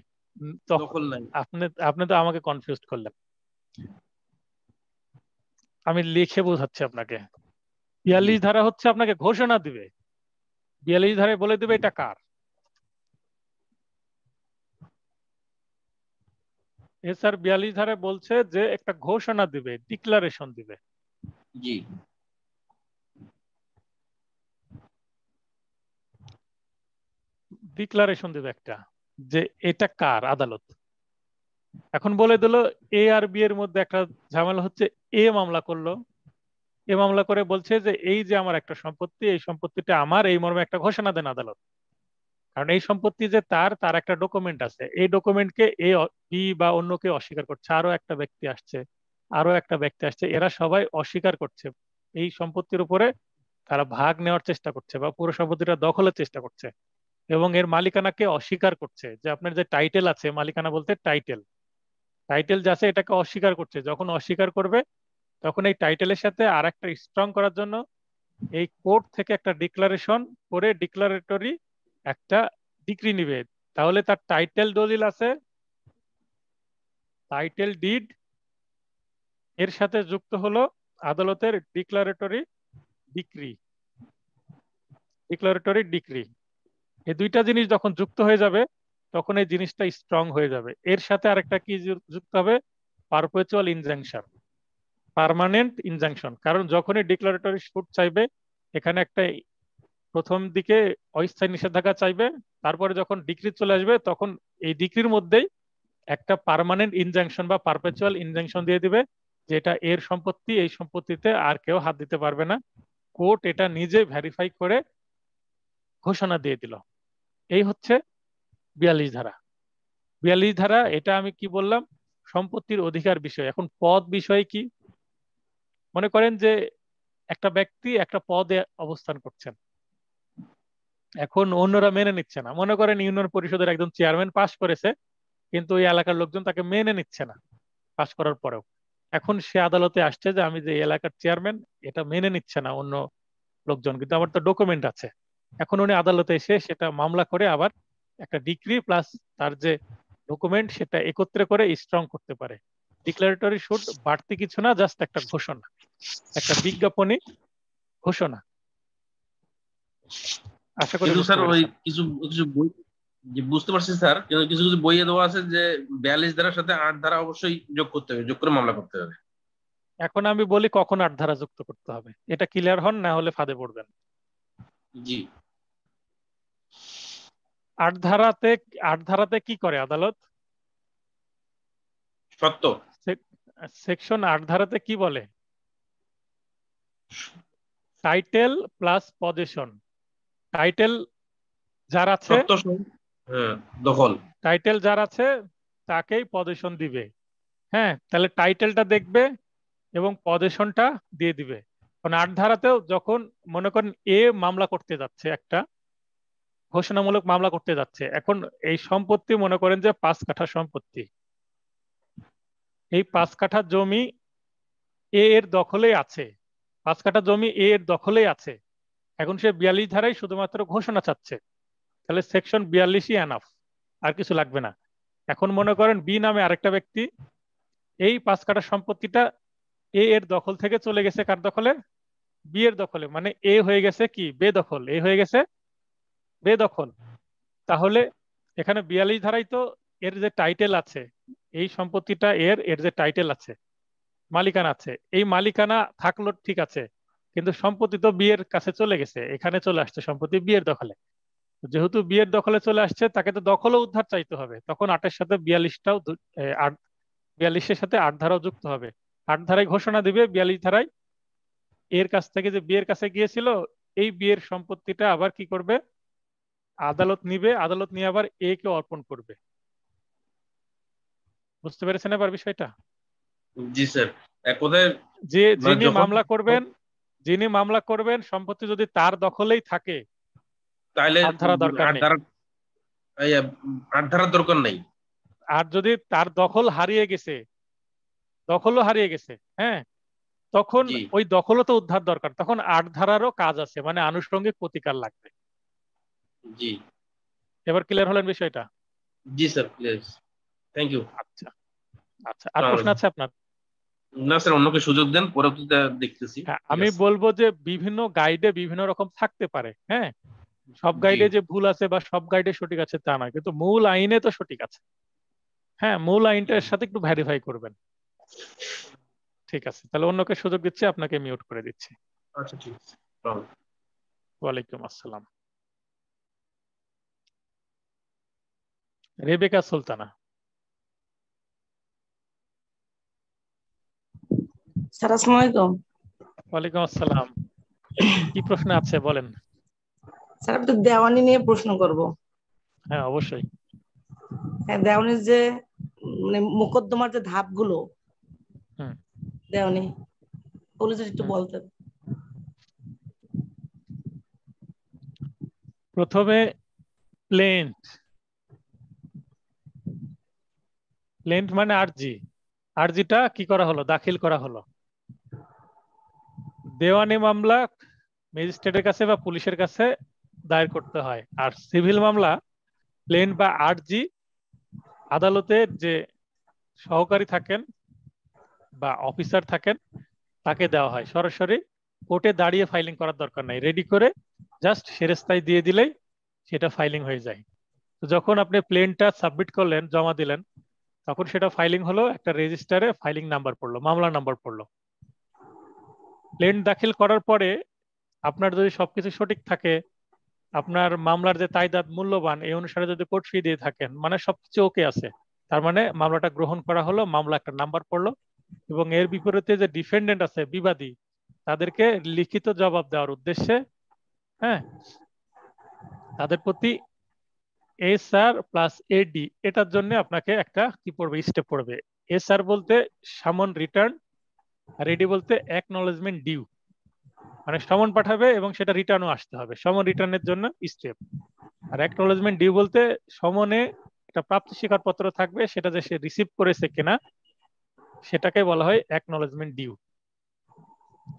দখল নাই। আপনি আপনি তো আমাকে কনফিউজ করলেন। আমি লিখে বোঝাচ্ছি আপনাকে। বিয়াল্লিশ ধারা হচ্ছে আপনাকে ঘোষণা দিবে। বিয়াল্লিশ ধারায় বলে দিবে এটা কার? এসআর বিয়াল্লিশ ধারায় বলছে যে একটা ঘোষণা দিবে ডিক্লারেশন দিবে। জি। ডিক্লারেশন দিবে একটা যে এটা কার আদালত। এখন বলে দিল এ আর বি এর মধ্যে একটা ঝামেলা হচ্ছে এ মামলা করল। এ মামলা করে বলছে যে এই যে আমার একটা সম্পত্তি এই সম্পত্তিটা আমার এই মর্মে একটা ঘোষণা দেন আদালত। কারণ এই সম্পত্তি যে তার তার একটা ডকুমেন্ট আছে। এই ডকুমেন্টকে এ বি বা অন্য কেউ অস্বীকার করছে। আরও একটা ব্যক্তি আসছে আরও একটা ব্যক্তি আসছে। এরা সবাই অস্বীকার করছে। এই সম্পত্তির উপরে তারা ভাগ নেওয়ার চেষ্টা করছে বা পুরো সম্পত্তিটা দখলের চেষ্টা করছে। এবং এর মালিকানাকে অস্বীকার করছে যে আপনার যে টাইটেল আছে, মালিকানা বলতে টাইটেল টাইটেল যা আছে এটাকে অস্বীকার করছে। যখন অস্বীকার করবে, তখন এই টাইটেলের সাথে আর একটা স্ট্রং করার জন্য এই কোর্ট থেকে একটা ডিক্লারেশন করে ডিক্লারেটরি একটা ডিগ্রি নিবে। তাহলে তার টাইটেল দলিল আছে। টাইটেল ডিড এর সাথে যুক্ত হলো আদালতের ডিক্লারেটরি ডিক্রি ডিক্লারেটরি ডিক্রি এই দুইটা জিনিস যখন যুক্ত হয়ে যাবে, তখন এই জিনিসটা স্ট্রং হয়ে যাবে। এর সাথে আরেকটা কি যুক্ত হবে? পারপেচুয়াল ইনজাংশন পারমানেন্ট ইনজাংশন কারণ যখনই ডিক্লারেটরি শুট চাইবে, এখানে একটা প্রথম দিকে অস্থায়ী নিষেধাজ্ঞা চাইবে, তারপরে যখন ডিগ্রি চলে আসবে, তখন এই ডিগ্রির মধ্যেই একটা পারমানেন্ট ইনজাংশন বা পারপেচুয়াল ইনজাংশন দিয়ে দিবে, যেটা এর সম্পত্তি, এই সম্পত্তিতে আর কেউ হাত দিতে পারবে না। কোর্ট এটা নিজে ভেরিফাই করে ঘোষণা দিয়ে দিল। এই হচ্ছে বিয়াল্লিশ ধারা। বিয়াল্লিশ ধারা, এটা আমি কি বললাম? সম্পত্তির অধিকার বিষয়। এখন পদ বিষয় কি? মনে করেন যে একটা ব্যক্তি একটা পদে অবস্থান করছেন। এখন অন্যরা মেনে নিচ্ছে না। মনে করেন ইউনিয়ন পরিষদের একজন চেয়ারম্যান পাশ করেছে, কিন্তু ওই এলাকার লোকজন তাকে মেনে নিচ্ছে না পাশ করার পরেও। এখন সে আদালতে আসছে যে আমি যে এলাকার চেয়ারম্যান, এটা মেনে নিচ্ছে না অন্য লোকজন, কিন্তু আমার তো ডকুমেন্ট আছে। এখন উনি আদালতে এসে সেটা মামলা করে আবার একটা ডিগ্রি প্লাস তার যে ডকুমেন্ট, সেটা একত্রে করে স্ট্রং করতে পারে। ডিক্লারেটরি শুট বাড়তি কিছু না জাস্ট একটা ঘোষণা। একটা বিজ্ঞাপনী ঘোষণা। আশা করি স্যার ওই কিছু কিছু বই বুঝতে পারছি স্যার কিন্তু কিছু কিছু বইয়ে দেওয়া আছে যে বিয়াল্লিশ ধারার সাথে আট ধারা অবশ্যই যোগ করতে হবে যোগ করে মামলা করতে হবে। এখন আমি বলি কখন আট ধারা যুক্ত করতে হবে। এটা ক্লিয়ার হন না হলে ফাঁদে পড়বেন। জি। আট ধারাতে আট ধারাতে কি করে আদালত? সত্য। সেকশন আট ধারাতে কি বলে? Title plus position. টাইটেল যার আছে? দখল। টাইটেল যার আছে তাকেই পজিশন দিবে। হ্যাঁ তাহলে টাইটেলটা দেখবে এবং পজিশনটা দিয়ে দিবে। কারণ আট ধারাতেও যখন মনে করেন এ মামলা করতে যাচ্ছে একটা ঘোষণামূলক মামলা করতে যাচ্ছে এখন এই সম্পত্তি মনে করেন যে পাঁচ কাঠা সম্পত্তি। এই পাঁচ কাঠা জমি এ এর দখলেই আছে। পাঁচ কাঠা জমি এ এর দখলেই আছে। এখন সে বিয়াল্লিশ ধারায় শুধুমাত্র ঘোষণা চাচ্ছে। তাহলে সেকশন বিয়াল্লিশই অ্যানাফ আর কিছু লাগবে না। এখন মনে করেন বি নামে আরেকটা ব্যক্তি, এই পাঁচ কাঠা সম্পত্তিটা এ এর দখল থেকে চলে গেছে কার দখলে? বি এর দখলে মানে এ হয়ে গেছে কি? বেদখল এ হয়ে গেছে বেদখল তাহলে এখানে বিয়াল্লিশ ধারাই তো এর যে টাইটেল আছে, এই সম্পত্তিটা এর এর যে টাইটেল আছে, মালিকানা আছে। এই মালিকানা থাকল ঠিক আছে কিন্তু সম্পত্তি তো বিয়ের কাছে চলে গেছে এখানে চলে আসছে সম্পত্তি বিয়ের দখলে। যেহেতু বিয়ের দখলে চলে আসছে তাকে তো দখলও উদ্ধার চাইতে হবে। তখন আটের সাথে বিয়াল্লিশটাও আট বিয়াল্লিশের সাথে আট ধারাও যুক্ত হবে। আট ধারায় ঘোষণা দিবে বিয়াল্লিশ ধারায় এর কাছ থেকে যে বিয়ের কাছে গিয়েছিল এই বিয়ের সম্পত্তিটা আবার কি করবে? আদালত নিবে আদালত নিয়ে আবার এ কে অর্পণ করবে। বুঝতে পেরেছেন এবার বিষয়টা? জি স্যার যে যিনি মামলা করবেন যিনি মামলা করবেন সম্পত্তি যদি তার দখলেই থাকে তাহলে দরকার নেই। দরকার আর যদি তার দখল হারিয়ে গেছে দখলও হারিয়ে গেছে হ্যাঁ তখন ওই দখলও তো উদ্ধার দরকার। তখন আট ধারারও কাজ আছে মানে আনুষঙ্গিক প্রতিকার লাগবে। জি। এবার ক্লিয়ার হলেন বিষয়টা? জি স্যার প্লিজ থ্যাংক ইউ আচ্ছা আচ্ছা আর প্রশ্ন আছে আপনার? না স্যার অন্যকে সুযোগ দেন পরবর্তীতে দেখতেছি। হ্যাঁ, আমি বলব যে বিভিন্ন গাইডে বিভিন্ন রকম থাকতে পারে হ্যাঁ? সব গাইডে যে ভুল আছে বা সব গাইডে সঠিক আছে তা নয় কিন্তু মূল আইনে তো সঠিক আছে। হ্যাঁ মূল আইনটার সাথে একটু ভেরিফাই করবেন। ঠিক আছে তাহলে অন্যকে সুযোগ দিচ্ছি আপনাকে মিউট করে দিচ্ছি। আচ্ছা ঠিক আছে ওয়ালাইকুম আসসালাম। রেবেকা সুলতানা। স্যার আসসালামু আলাইকুম। ওয়ালাইকুম আসসালাম। কি প্রশ্ন আছে বলেন। স্যার আমি তো দেওয়ানি নিয়ে প্রশ্ন করব। হ্যাঁ অবশ্যই। হ্যাঁ দেওয়ানির যে মানে মোকদ্দমার যে ধাপগুলো। দেওয়ানি ওগুলো যদি একটু বলতেন। প্রথমে প্লেন্ট প্লেন্ট মানে আরজি। আরজিটা কি করা হলো? দাখিল করা হলো। দেওয়ানি মামলা ম্যাজিস্ট্রেটের কাছে বা পুলিশের কাছে দায়ের করতে হয়। আর সিভিল মামলা, প্লেন বা আরজি আদালতের যে সহকারী থাকেন বা অফিসার থাকেন, তাকে দেওয়া হয়। সরাসরি কোর্টে দাঁড়িয়ে ফাইলিং করার দরকার নাই। রেডি করে জাস্ট সেরেস্তায় দিয়ে দিলেই সেটা ফাইলিং হয়ে যায়। তো যখন আপনি প্লেনটা সাবমিট করলেন, জমা দিলেন, তখন সেটা ফাইলিং হলো, একটা রেজিস্টারে ফাইলিং নাম্বার পড়ল মামলা নাম্বার পড়ল। প্লেন দাখিল করার পরে আপনার যদি সবকিছু সঠিক থাকে, আপনার মামলার যে তাইদাদ মূল্যবান, এই অনুসারে যদি কোর্ট ফি দিয়ে থাকেন মানে সবকিছু ওকে আছে। তার মানে মামলাটা গ্রহণ করা হলো, মামলা একটা নাম্বার পড়ল এবং এর বিপরীতে যে ডিফেন্ডেন্ট আছে, বিবাদী, তাদেরকে লিখিত জবাব দেওয়ার উদ্দেশ্যে হ্যাঁ তাদের প্রতি এস আর প্লাস এডি এটার জন্য আপনাকে একটা কি পড়বে স্টেপ পড়বে। এস আর বলতে সামন রিটার্ন আর এডি বলতে অ্যাকনলেজমেন্ট ডিউ মানে সমন পাঠাবে এবং সেটা রিটার্নও আসতে হবে। সমন রিটার্নের জন্য স্টেপ আর অ্যাকনলেজমেন্ট ডিউ বলতে সমনে একটা প্রাপ্তি স্বীকারপত্র থাকবে, সেটা যে সে রিসিভ করেছে কিনা, সেটাকে বলা হয় অ্যাকনলেজমেন্ট ডিউ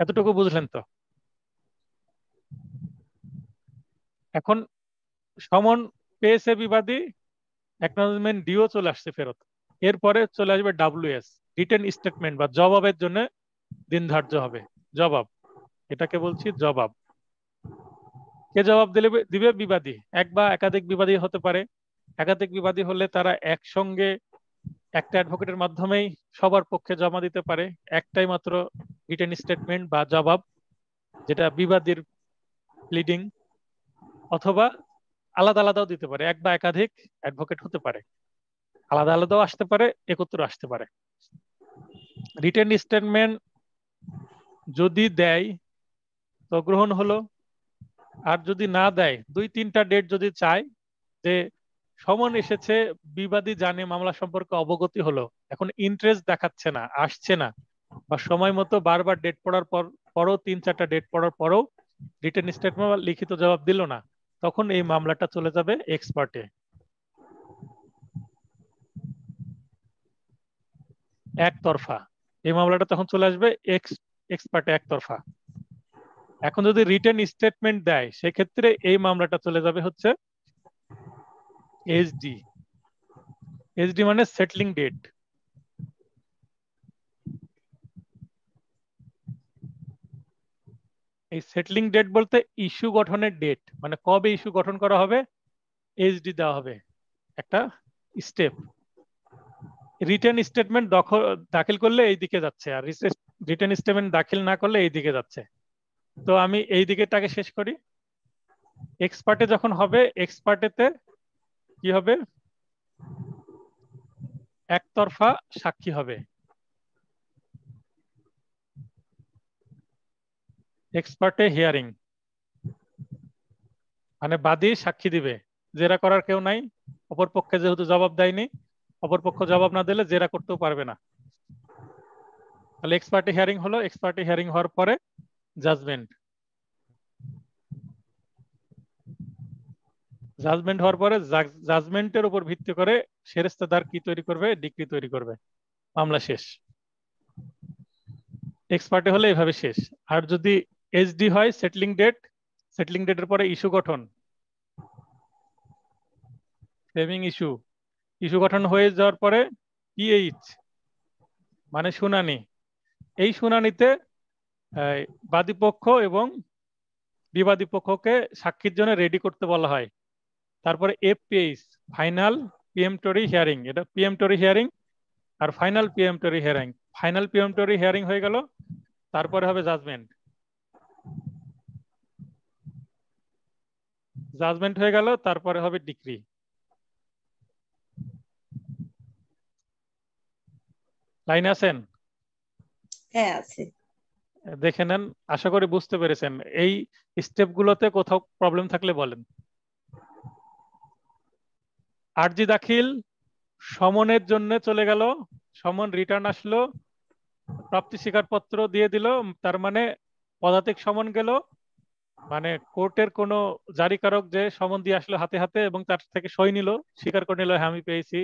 এতটুকু বুঝলেন তো? এখন সমন পেয়েছে বিবাদী অ্যাকনলেজমেন্ট ডিও চলে আসছে ফেরত। এরপরে চলে আসবে ডাব্লিউএস রিটেন স্টেটমেন্ট বা জবাবের জন্য দিন ধার্য হবে। জবাব। এটাকে বলছি জবাব। কে জবাব দিলে দিবে? বিবাদী। এক বা একাধিক বিবাদী হতে পারে। একাধিক বিবাদী হলে তারা একসঙ্গে একটা অ্যাডভোকেটের মাধ্যমেই সবার পক্ষে জমা দিতে পারে। একটাই মাত্র রিটেন স্টেটমেন্ট বা জবাব, যেটা বিবাদীর প্লিডিং অথবা আলাদা আলাদাও দিতে পারে। এক বা একাধিক অ্যাডভোকেট হতে পারে। আলাদা আলাদাও আসতে পারে, একত্র আসতে পারে। রিটেন স্টেটমেন্ট যদি দেয়, তো গ্রহণ হলো। আর যদি না দেয়, দুই তিনটা ডেট যদি চায়, যে সমন এসেছে, বিবাদী জানে মামলা সম্পর্কে অবগতি হলো, এখন ইন্টারেস্ট দেখাচ্ছে না, আসছে না, বা সময় মতো বারবার ডেট পড়ার পর, পরও তিন চারটা ডেট পড়ার পরও রিটেন স্টেটমেন্ট লিখিত জবাব দিল না, তখন এই মামলাটা চলে যাবে এক্সপার্টে একতরফা। এই মামলাটা তখন চলে আসবে এক্স এক্সপার্টে একতরফা। এখন যদি রিটেন স্টেটমেন্ট দেয়, সেক্ষেত্রে এই মামলাটা চলে যাবে হচ্ছে এইচডি এইচডি মানে সেটলিং ডেট এই সেটলিং ডেট বলতে ইস্যু গঠনের ডেট মানে কবে ইস্যু গঠন করা হবে এইচডি দেওয়া হবে। একটা স্টেপ রিটার্ন স্টেটমেন্ট দাখিল করলে এই দিকে যাচ্ছে, আর রিটার্ন স্টেটমেন্ট দাখিল না করলে এই দিকে যাচ্ছে। তো আমি এই দিকেটাকে শেষ করি। এক্সপার্টে যখন হবে এক্সপার্টেতে কি হবে? একতরফা সাক্ষী হবে। এক্সপার্টে হিয়ারিং মানে বাদী সাক্ষী দিবে। জেরা করার কেউ নাই, অপর পক্ষে যেহেতু জবাব দেয়নি অপরপক্ষ জবাব না দিলে জেরা করতেও পারবে না। তাহলে এক্সপার্টি হিয়ারিং হলো। এক্সপার্টি হিয়ারিং হওয়ার পরে জাজমেন্ট জাজমেন্ট হওয়ার পরে জাজমেন্টের উপর ভিত্তি করে সেরেস্তাদার কি তৈরি করবে? ডিগ্রি তৈরি করবে। মামলা শেষ। এক্সপার্টে হলে এভাবে শেষ। আর যদি এইচডি হয় সেটলিং ডেট সেটলিং ডেটের পরে ইস্যু গঠন। ফ্রেমিং ইস্যু ইস্যু গঠন হয়ে যাওয়ার পরে পিএইচ মানে শুনানি। এই শুনানিতে বাদী পক্ষ এবং বিবাদী পক্ষকে সাক্ষীর জন্য রেডি করতে বলা হয়। তারপরে এফপিএইচ ফাইনাল পিএমটরি হিয়ারিং এটা পিএমটরি হিয়ারিং আর final peremptory hearing final peremptory hearing হয়ে গেল, তারপরে হবে জাজমেন্ট জাজমেন্ট হয়ে গেল, তারপরে হবে ডিগ্রি লাইন আছেন? হ্যাঁ আছে। দেখে নেন আশা করি বুঝতে পেরেছেন। এই স্টেপগুলোতে কোথাও প্রবলেম থাকলে বলেন। আরজি দাখিল সমনের জন্য চলে গেল সমন রিটার্ন আসলো প্রাপ্তি স্বীকারপত্র দিয়ে দিল তার মানে পদাতিক সমন গেল মানে কোর্টের কোনো জারিকারক যে সমন দিয়ে আসলো হাতে হাতে এবং তার থেকে সই নিল স্বীকার করে নিল হ্যাঁ আমি পেয়েছি।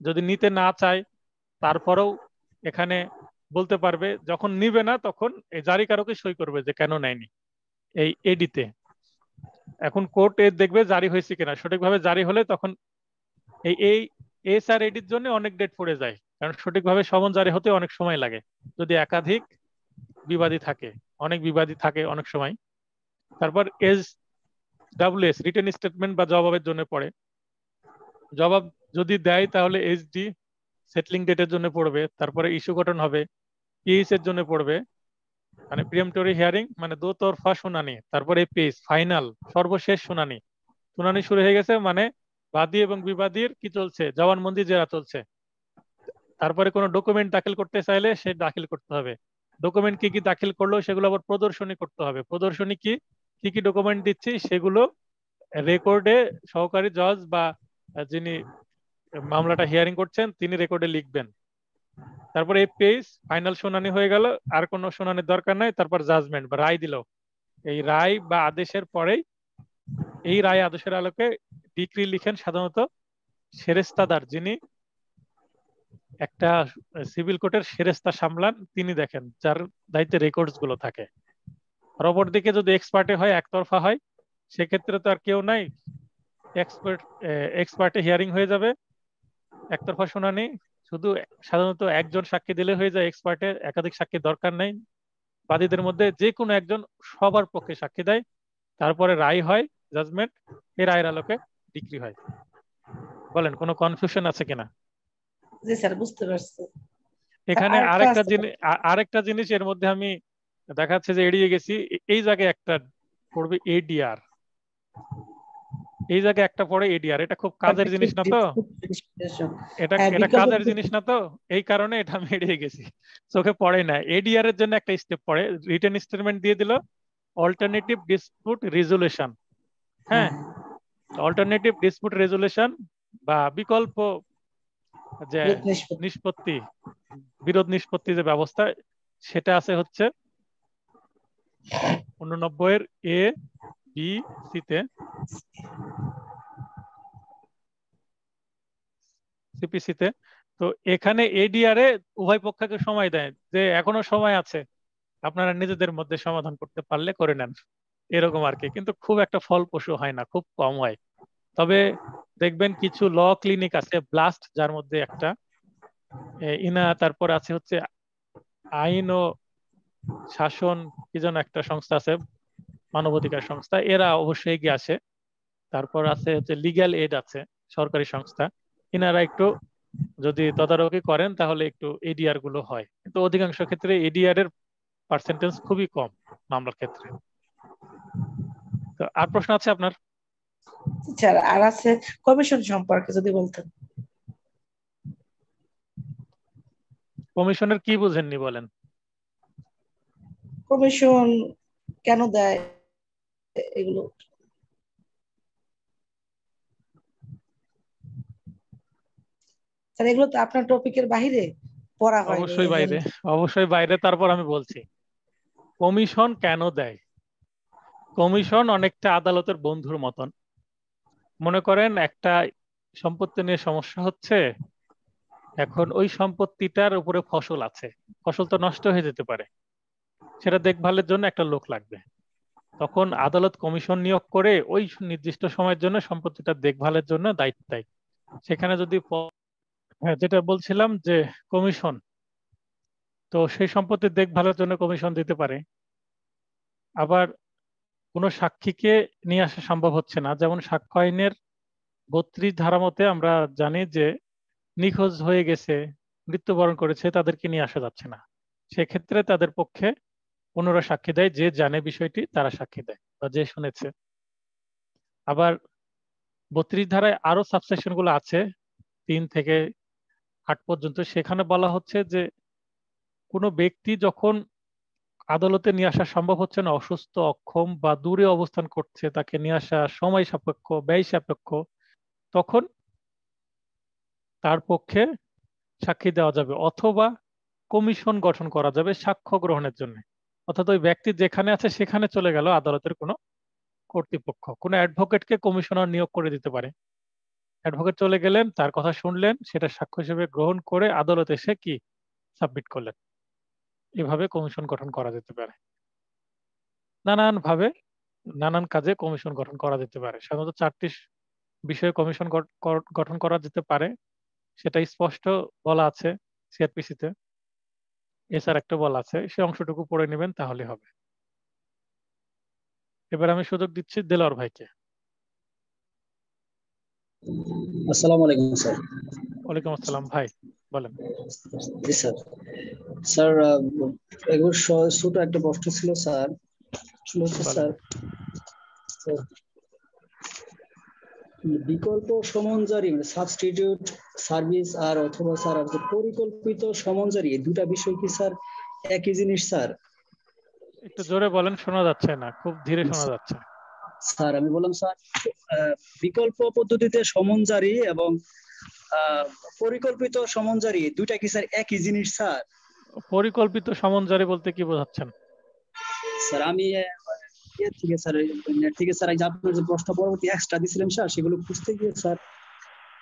যদি নিতে না চায় তারপরেও এখানে বলতে পারবে, যখন নিবে না তখন এই জারি জারিকারকে সই করবে যে কেন নেয়নি এই এডিতে এখন কোর্ট এ দেখবে জারি হয়েছে কিনা। সঠিকভাবে জারি হলে তখন এই এই এস আর এডির জন্য অনেক ডেট পড়ে যায়। কারণ সঠিকভাবে সমন জারি হতে অনেক সময় লাগে। যদি একাধিক বিবাদী থাকে, অনেক বিবাদী থাকে অনেক সময়, তারপর S W S written statement বা জবাবের জন্য পড়ে। জবাব যদি দেয় তাহলে এইচডি সেটলিং ডেটের জন্য পড়বে, তারপরে ইস্যু গঠন হবে পিএইচ এর জন্য পড়বে মানে প্রিএমটরি হিয়ারিং মানে দোতরফা শুনানি, তারপরে পেজ ফাইনাল সর্বশেষ শুনানি। শুনানি শুরু হয়ে গেছে মানে বাদী এবং বিবাদীর কি চলছে জবানবন্দি জেরা চলছে। তারপরে কোনো ডকুমেন্ট দাখিল করতে চাইলে সে দাখিল করতে হবে। ডকুমেন্ট কি কি দাখিল করল, সেগুলো আবার প্রদর্শনী করতে হবে। প্রদর্শনী কি কি কি ডকুমেন্ট দিচ্ছি, সেগুলো রেকর্ডে সহকারী জজ বা যিনি মামলাটা হিয়ারিং করছেন, তিনি রেকর্ডে লিখবেন। তারপরে এই পেজ ফাইনাল শুনানি হয়ে গেল, আর কোনো শুনানির দরকার নাই, তারপর জাজমেন্ট বা রায় দিল। এই রায় বা আদেশের পরেই এই রায় আদেশের আলোকে ডিক্রি লিখেন সাধারণত সেরেস্তাদার, যিনি একটা সিভিল কোর্টের সেরেস্তা সামলান, তিনি দেখেন, যার দায়িত্বে রেকর্ডসগুলো থাকে। আর অপরদিকে যদি এক্সপার্টে হয়, একতরফা হয়, সেক্ষেত্রে তো আর কেউ নাই এক্সপার্ট এক্সপার্টে হিয়ারিং হয়ে যাবে। একতরফা শুনানি শুধু সাধারণত একজন সাক্ষী দিলে হয়ে যায় এক্সপার্টে একাধিক সাক্ষী দরকার নেই। বাদীদের মধ্যে যে কোনো একজন সবার পক্ষে সাক্ষী দেয়। তারপরে রায় হয় জাজমেন্ট এই রায়ের আলোকে ডিগ্রি হয়। বলেন কোনো কনফিউশন আছে কিনা? জি স্যার বুঝতে পারছি। এখানে আরেকটা জিনিস আরেকটা জিনিস এর মধ্যে আমি দেখাচ্ছে যে এড়িয়ে গেছি। এই জায়গায় একটা পড়বে এডিআর এই জায়গায় একটা পড়ে এডিআর এটা খুব কাজের জিনিস না তো? এটা এটা কাজের জিনিস না তো? এই কারণে এটা আমি এড়িয়ে গেছি। চোখে পড়ে না। এডিআর এর জন্য একটা স্টেপ পড়ে। রিটেন স্টেটমেন্ট দিয়ে দিল অল্টারনেটিভ ডিসপুট রেজুলেশন হ্যাঁ? অল্টারনেটিভ ডিসপুট রেজুলেশন বা বিকল্প যে নিষ্পত্তি। বিরোধ নিষ্পত্তি যে ব্যবস্থা সেটা আছে হচ্ছে উননব্বই এর এ বি সিতে সিপিসিতে তো এখানে এডিআর এ উভয় পক্ষকে সময় দেয়, যে এখনও সময় আছে। আপনারা নিজেদের মধ্যে সমাধান করতে পারলে করে নেন। এরকম আর কি। কিন্তু খুব একটা ফলপ্রসূ হয় না, খুব কম হয়। তবে দেখবেন কিছু ল ক্লিনিক আছে, ব্লাস্ট, যার মধ্যে একটা। ইনা, তারপর আছে হচ্ছে আইন ও শাসন, কি যেন একটা সংস্থা আছে। মানবাধিকার সংস্থা এরা অবশ্যই এগিয়ে আসে তারপর আছে হচ্ছে লিগ্যাল এড আছে সরকারি সংস্থা। ইনারা একটু যদি তদারকি করেন তাহলে একটু এডিআরগুলো হয়। কিন্তু অধিকাংশ ক্ষেত্রে এডিআর এর পার্সেন্টেজ খুবই কম মামলার ক্ষেত্রে। তো আর প্রশ্ন আছে আপনার? স্যার আর আছে কমিশন সম্পর্কে যদি বলতেন। কমিশনের কি বুঝেননি বলেন? কমিশন কেন দেয়? এগুলো। স্যার এগুলো তো আপনার টপিকের বাইরে পড়া হয় অবশ্যই বাইরে অবশ্যই বাইরে তারপর আমি বলছি। কমিশন কেন দেয়? কমিশন অনেকটা আদালতের বন্ধুর মতন। মনে করেন একটা সম্পত্তি নিয়ে সমস্যা হচ্ছে এখন ওই সম্পত্তিটার উপরে ফসল আছে। ফসল তো নষ্ট হয়ে যেতে পারে। সেটা দেখভালের জন্য একটা লোক লাগবে। তখন আদালত কমিশন নিয়োগ করে ওই নির্দিষ্ট সময়ের জন্য সম্পত্তিটা দেখভালের জন্য দায়িত্ব দেয়। সেখানে যদি হ্যাঁ যেটা বলছিলাম যে কমিশন, তো সেই সম্পত্তির দেখভালের জন্য কমিশন দিতে পারে। আবার কোনো সাক্ষীকে নিয়ে আসা সম্ভব হচ্ছে না। যেমন সাক্ষ্য আইনের বত্রিশ ধারা মতে আমরা জানি যে নিখোঁজ হয়ে গেছে, মৃত্যুবরণ করেছে, তাদেরকে নিয়ে আসা যাচ্ছে না। সেক্ষেত্রে তাদের পক্ষে অন্যরা সাক্ষী দেয়, যে জানে বিষয়টি তারা সাক্ষী দেয় বা যে শুনেছে। আবার বত্রিশ ধারায় আরও সাবসেকশনগুলো আছে, তিন থেকে আট পর্যন্ত। সেখানে বলা হচ্ছে যে, কোনো ব্যক্তি যখন আদালতে নিয়ে আসা সম্ভব হচ্ছে না, অসুস্থ, অক্ষম বা দূরে অবস্থান করছে, তাকে নিয়ে আসা সময় সাপেক্ষ, ব্যয় সাপেক্ষ, তখন তার পক্ষে সাক্ষী দেওয়া যাবে অথবা কমিশন গঠন করা যাবে সাক্ষ্য গ্রহণের জন্য। অর্থাৎ ওই ব্যক্তি যেখানে আছে সেখানে চলে গেল আদালতের কোনো কর্তৃপক্ষ। কোনো অ্যাডভোকেটকে কমিশনার নিয়োগ করে দিতে পারে। অ্যাডভোকেট চলে গেলেন, তার কথা শুনলেন, সেটা সাক্ষ্য হিসেবে গ্রহণ করে আদালতে এসে কি সাবমিট করলেন? এভাবে কমিশন গঠন করা যেতে পারে। নানান ভাবে নানান কাজে কমিশন গঠন করা যেতে পারে। সাধারণত চারটি বিষয়ে কমিশন গঠন করা যেতে পারে। সেটা স্পষ্ট বলা আছে সিআরপিসিতে। এছাড়া একটা বল আছে সে অংশটুকু পড়ে নেবেন তাহলে হবে। এবার আমি সুযোগ দিচ্ছি দেলোয়ার ভাইকে। আসসালামু আলাইকুম স্যার। ওয়ালাইকুম আসসালাম ভাই বলেন। জি স্যার। স্যার একবার ছোট একটা প্রশ্ন ছিল স্যার। স্যার বিকল্প সমনজারি মানে সাবস্টিটিউট সার্ভিস আর অথবা স্যার পরিকল্পিত সমনজারি এই দুটা বিষয় কি স্যার একই জিনিস স্যার একটু জোরে বলেন শোনা যাচ্ছে না খুব ধীরে শোনা যাচ্ছে। স্যার আমি বললাম স্যার বিকল্প পদ্ধতিতে সমনজারি এবং পরিকল্পিত সমনজারি দুইটা কি স্যার একই জিনিস স্যার পরিকল্পিত সমনজারি বলতে কি বোঝাচ্ছেন? স্যার আমি ঠিক আছে স্যার ঠিক আছে স্যার আপনার যে প্রশ্ন পরবর্তী এক্সট্রা দিছিলেন স্যার সেগুলো খুঁজতে গিয়ে স্যার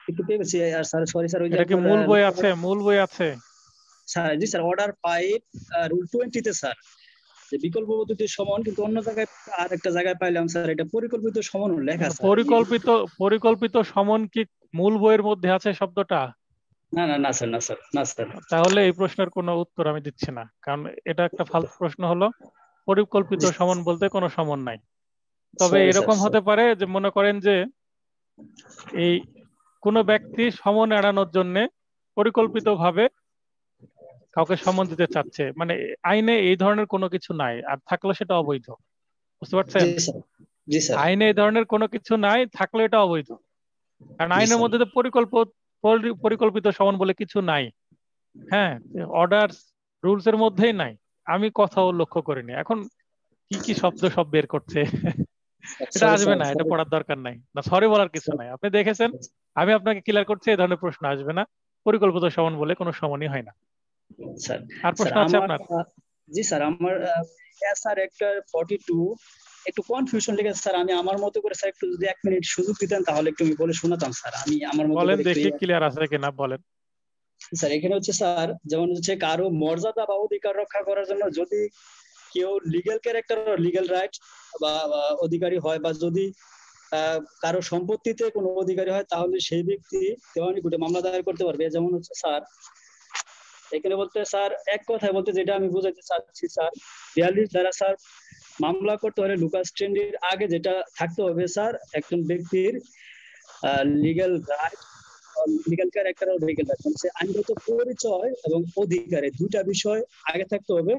একটু পেয়েছি আর স্যার সরি স্যার ওই যে মূল বই আছে? মূল বই আছে? স্যার জি স্যার অর্ডার পাইপ রুল টোয়েন্টিতে স্যার যে বিকল্প পদ্ধতির সমান কিন্তু অন্য জায়গায় আর একটা জায়গায় পাইলাম স্যার এটা পরিকল্পিত সমান লেখা পরিকল্পিত পরিকল্পিত সমান কি মূল বইয়ের মধ্যে আছে শব্দটা? না না না স্যার না স্যার না স্যার। তাহলে এই প্রশ্নের কোনো উত্তর আমি দিচ্ছি না কারণ এটা একটা ফালতু প্রশ্ন হলো। পরিকল্পিত সমান বলতে কোনো সমান নাই। তবে এরকম হতে পারে যে মনে করেন যে এই কোন ব্যক্তি সমন এড়ানোর জন্য পরিকল্পিতভাবে কাউকে সমন দিতে চাচ্ছে। মানে আইনে এই ধরনের কোনো কিছু নাই আর থাকলে সেটা অবৈধ। বুঝতে পারছেন? আইনে এই ধরনের কোনো কিছু নাই থাকলে এটা অবৈধ। কারণ আইনের মধ্যে তো পরিকল্প পরিকল্পিত সমান বলে কিছু নাই। হ্যাঁ অর্ডার রুলস এর মধ্যেই নাই। আমি কথাও লক্ষ্য করিনি। এখন কি কি শব্দ সব বের করছে? এটা আসবে না এটা পড়ার দরকার নাই। না সরি বলার কিছু নাই। আপনি দেখেছেন? আমি আপনাকে ক্লিয়ার করছি এই ধরনের প্রশ্ন আসবে না। পরিকল্পিত সমান বলে কোনো সমানই হয় না। স্যার আর প্রশ্ন আছে আপনার? জি স্যার আমার স্যার একটা 42 একটু কনফিউশন লেগে স্যার। আমি আমার মতো করে স্যার একটু যদি এক মিনিট সুযোগ দিতেন তাহলে একটু আমি বলে শোনাতাম স্যার। আমি আমার মতো বলেন দেখি ক্লিয়ার আছে কিনা বলেন। স্যার এখানে হচ্ছে স্যার, যেমন হচ্ছে কারও মর্যাদা বা অধিকার রক্ষা করার জন্য যদি কেউ লিগ্যাল ক্যারেক্টার লিগ্যাল রাইট বা অধিকারী হয় বা যদি কারও সম্পত্তিতে কোনো অধিকারী হয়, তাহলে সেই ব্যক্তি দেওয়ানি কোর্টে মামলা দায়ের করতে পারবে। যেমন হচ্ছে স্যার, এখানে বলতে স্যার, এক কথায় বলতে যেটা আমি বুঝাইতে চাচ্ছি স্যার, বিয়াল্লিশ দ্বারা স্যার, মামলা করতে হলে লুকাস ট্রেন্ডির আগে যেটা থাকতে হবে স্যার, একজন ব্যক্তির লিগ্যাল রাইট আইনগত পরিচয় এবং অধিকারে দুটা বিষয় আগে থাকতে হবে।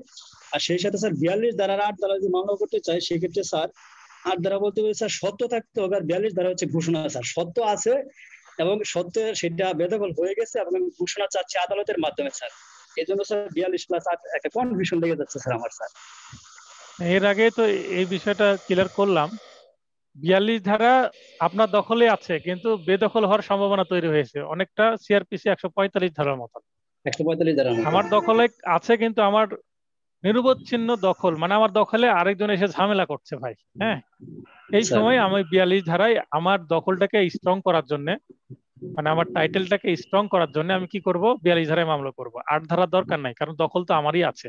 আর সেই সাথে স্যার বিয়াল্লিশ দ্বারা আট দ্বারা যদি মামলা করতে সেক্ষেত্রে স্যার আট দ্বারা বলতে হবে স্যার সত্য থাকতে হবে আর বিয়াল্লিশ দ্বারা হচ্ছে ঘোষণা স্যার। সত্য আছে এবং সত্য সেটা বেদখল হয়ে গেছে এবং ঘোষণা চাচ্ছি আদালতের মাধ্যমে স্যার। এই জন্য স্যার বিয়াল্লিশ প্লাস আট একটা কনফিউশন লেগে যাচ্ছে স্যার আমার, স্যার। এর আগে তো এই বিষয়টা ক্লিয়ার করলাম। বিয়াল্লিশ ধারা আপনার দখলে আছে কিন্তু বেদখল হওয়ার সম্ভাবনা তৈরি হয়েছে। অনেকটা সিআরপিসি একশো পঁয়তাল্লিশ ধারার মতো একশো পঁয়তাল্লিশ ধারা আমার দখলে আছে কিন্তু আমার নিরবচ্ছিন্ন দখল মানে আমার দখলে আরেকজন এসে ঝামেলা করছে ভাই হ্যাঁ? এই আচ্ছা। সময় আমি বিয়াল্লিশ ধারায় আমার দখলটাকে স্ট্রং করার জন্য মানে আমার টাইটেলটাকে স্ট্রং করার জন্য আমি কি করব? বিয়াল্লিশ ধারায় মামলা করব। আট ধারার দরকার নাই কারণ দখল তো আমারই আছে।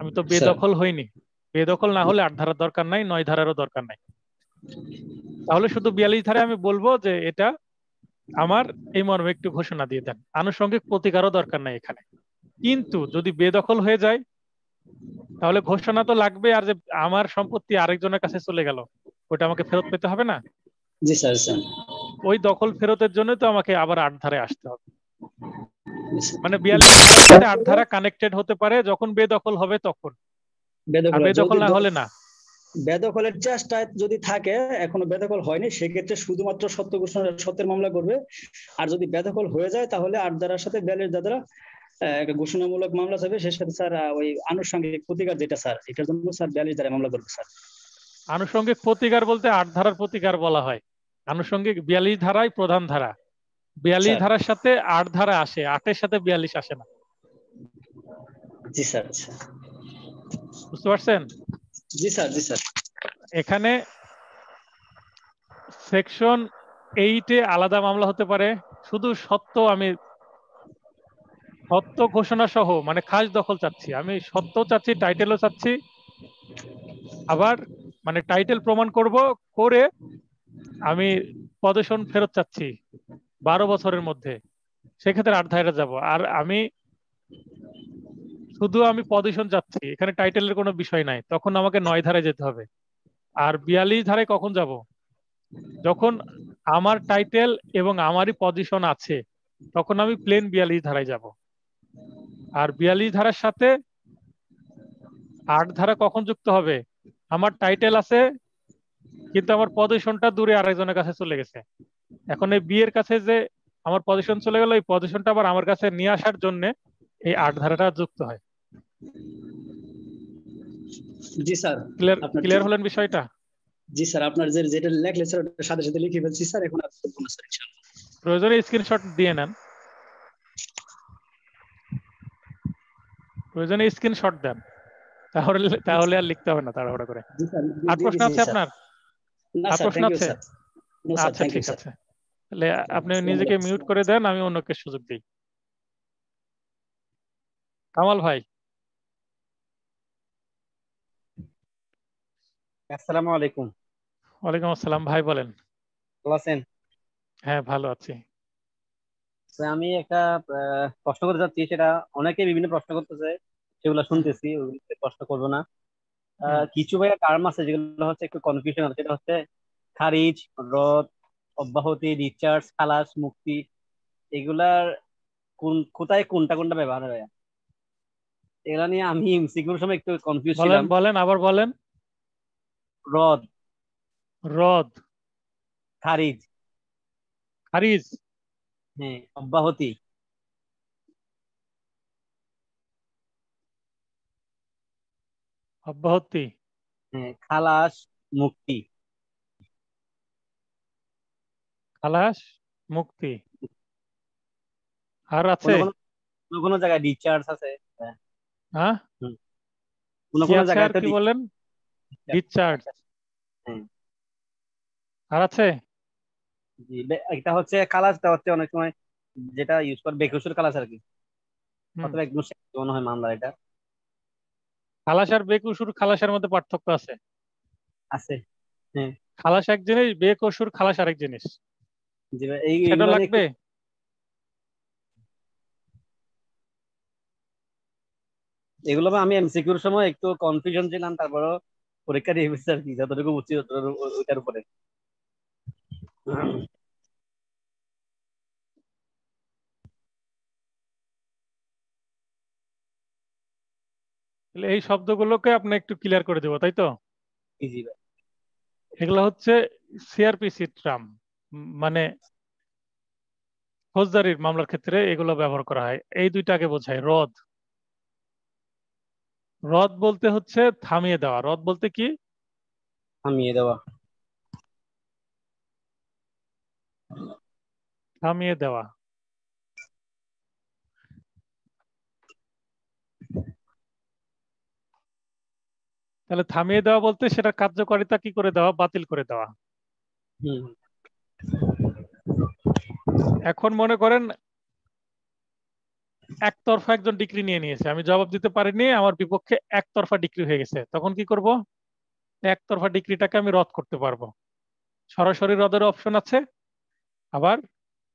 আমি তো বেদখল হইনি। বেদখল না হলে আট ধারার দরকার নাই নয় ধারারও দরকার নাই। তাহলে শুধু বিয়াল্লিশ ধারায় আমি বলব যে এটা আমার এই মর্মে একটু ঘোষণা দিয়ে দেন। আনুষঙ্গিক প্রতিকারও দরকার নাই এখানে। কিন্তু যদি বেদখল হয়ে যায় তাহলে ঘোষণা তো লাগবে আর যে আমার সম্পত্তি আরেকজনের কাছে চলে গেল ওটা আমাকে ফেরত পেতে হবে না? জি স্যার স্যার। ওই দখল ফেরতের জন্য তো আমাকে আবার আট ধারে আসতে হবে। মানে বিয়াল্লিশ আট ধারা কানেক্টেড হতে পারে যখন বেদখল হবে তখন। বেদখল না হলে না। বেদখলের চেষ্টায় যদি থাকে এখনও বেদখল হয়নি সেক্ষেত্রে শুধুমাত্র সত্য ঘোষণা সত্যের মামলা করবে। আর যদি বেদখল হয়ে যায় তাহলে আট ধারার সাথে দ্বারা একটা ঘোষণামূলক মামলা যাবে সে সাথে স্যার ওই আনুষঙ্গিক প্রতিকার যেটা স্যার এটার জন্য স্যার বিয়াল্লিশ দ্বারা মামলা করবে স্যার। আনুষঙ্গিক প্রতিকার বলতে আট ধারার প্রতিকার বলা হয়। আনুষঙ্গিক বিয়াল্লিশ ধারাই প্রধান ধারা। বিয়াল্লিশ ধারার সাথে আট ধারা আসে আটের সাথে বিয়াল্লিশ আসে না। জি স্যার। বুঝতে পারছেন? জি স্যার জি স্যার। এখানে সেকশন এইটে আলাদা মামলা হতে পারে। শুধু সত্য আমি, সত্য ঘোষণা সহ মানে খাস দখল চাচ্ছি। আমি সত্য চাচ্ছি টাইটেলও চাচ্ছি। আবার মানে টাইটেল প্রমাণ করব, করে আমি পদশন ফেরত চাচ্ছি বারো বছরের মধ্যে। সেক্ষেত্রে আট ধারে যাব। আর আমি শুধু আমি পজিশন যাচ্ছি এখানে টাইটেলের কোনো বিষয় নাই, তখন আমাকে নয় ধারে যেতে হবে। আর বিয়াল্লিশ ধারে কখন যাব? যখন আমার টাইটেল এবং আমারই পজিশন আছে, তখন আমি প্লেন বিয়াল্লিশ ধারায় যাব। আর বিয়াল্লিশ ধারার সাথে আট ধারা কখন যুক্ত হবে? আমার টাইটেল আছে, কিন্তু আমার পজিশনটা দূরে আরেকজনের কাছে চলে গেছে। এখন এই বিয়ের কাছে যে আমার পজিশন চলে গেল, এই পজিশনটা আবার আমার কাছে নিয়ে আসার জন্য এই আট ধারাটা যুক্ত হয়। জি স্যার। ক্লিয়ার ক্লিয়ার হলেন বিষয়টা? জি স্যার আপনার যে যেটা লেখলে স্যার ওটার সাথে সাথে লিখে ফেলছি স্যার এখন আর করব না স্যার ইনশাআল্লাহ। প্রয়োজনে স্ক্রিনশট দিয়ে নেন। প্রয়োজনে স্ক্রিনশট দেন। তাহলে তাহলে আর লিখতে হবে না তাড়াহুড়া করে। আর প্রশ্ন আছে আপনার? আর প্রশ্ন আছে? আচ্ছা ঠিক আছে। তাহলে আপনি নিজেকে মিউট করে দেন আমি অন্যকে সুযোগ দিই। কামাল ভাই। আসসালামু আলাইকুম। ওয়ালাইকুম আসসালাম ভাই বলেন। ভালো আছেন? হ্যাঁ ভালো আছি। আমি একটা প্রশ্ন করতে চাচ্ছি সেটা অনেকে বিভিন্ন প্রশ্ন করতেছে সেগুলো শুনতেছি ওগুলোতে প্রশ্ন করব না। কিছু ভাইয়া টার্ম আছে যেগুলো হচ্ছে একটু কনফিউশন আছে সেটা হচ্ছে খারিজ রদ অব্যাহতি রিচার্জ খালাস মুক্তি এগুলার কোন কোথায় কোনটা কোনটা ব্যবহার হয়? এগুলা নিয়ে আমি এমসিকিউর সময় একটু কনফিউজ ছিলাম। বলেন আবার বলেন। রদ। রদ। খারিজ। খারিজ। হ্যাঁ অব্যাহতি। অব্যাহতি। হ্যাঁ খালাস মুক্তি। খালাস মুক্তি। আর আছে? কোনো কোনো জায়গায় রিচার্জ আছে? হ্যাঁ। কোনো কি কোনো জায়গায় কি বলেন? ডিসচার্জ আর আছে? জি, এটা হচ্ছে হচ্ছে অনেক সময় যেটা ইউজ করে বেকসুর খালাস আর কি। অথবা একদম মনে হয় মামলা এটা। খালাস আর বেকসুর খালাসের মধ্যে পার্থক্য আছে? আছে খালাস এক জিনিস বেকসুর খালাস আরেক জিনিস। এই সেটা নিয়ে লাগবে? এগুলো আমি এমসিকিউর সময় একটু কনফিউশন ছিলাম তারপরও পরীক্ষা দিয়ে বুঝছি আর কি যতটুকু বুঝছি ওইটার উপরে। এই শব্দগুলোকে আপনি একটু ক্লিয়ার করে দেবো তাই তো? এগুলো হচ্ছে সিআরপিসি ট্রাম মানে ফৌজদারির মামলার ক্ষেত্রে এগুলো ব্যবহার করা হয়। এই দুইটাকে বোঝায় রদ। রদ বলতে হচ্ছে থামিয়ে দেওয়া। রদ বলতে কি? থামিয়ে দেওয়া। থামিয়ে দেওয়া। তাহলে থামিয়ে দেওয়া বলতে সেটা কার্যকারিতা কি করে দেওয়া? বাতিল করে দেওয়া। এখন মনে করেন একতরফা একজন ডিগ্রি নিয়ে নিয়েছে। আমি জবাব দিতে পারিনি, আমার বিপক্ষে একতরফা ডিগ্রি হয়ে গেছে। তখন কি করব? একতরফা ডিগ্রিটাকে আমি রদ করতে পারব। সরাসরি রদের অপশন আছে, আবার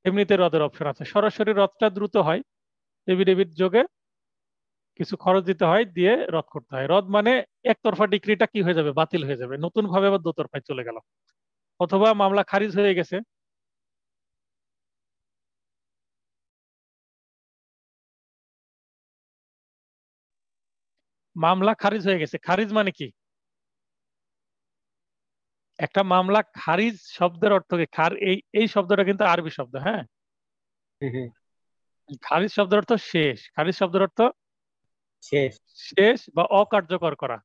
এমনিতে রদের অপশন আছে। সরাসরি রদটা দ্রুত হয় এভিডেভিট যোগে কিছু খরচ দিতে হয়, দিয়ে রদ করতে হয়। রদ মানে একতরফা ডিগ্রিটা কি হয়ে যাবে? বাতিল হয়ে যাবে। নতুন ভাবে আবার দোতরফায় চলে গেল। অথবা মামলা খারিজ হয়ে গেছে। মামলা খারিজ হয়ে গেছে। খারিজ মানে কি? একটা মামলা খারিজ শব্দের অর্থ কি? খার এই এই শব্দটা কিন্তু আরবি শব্দ হ্যাঁ? খারিজ শব্দের অর্থ শেষ। খারিজ শব্দের অর্থ শেষ। শেষ বা অকার্যকর করা।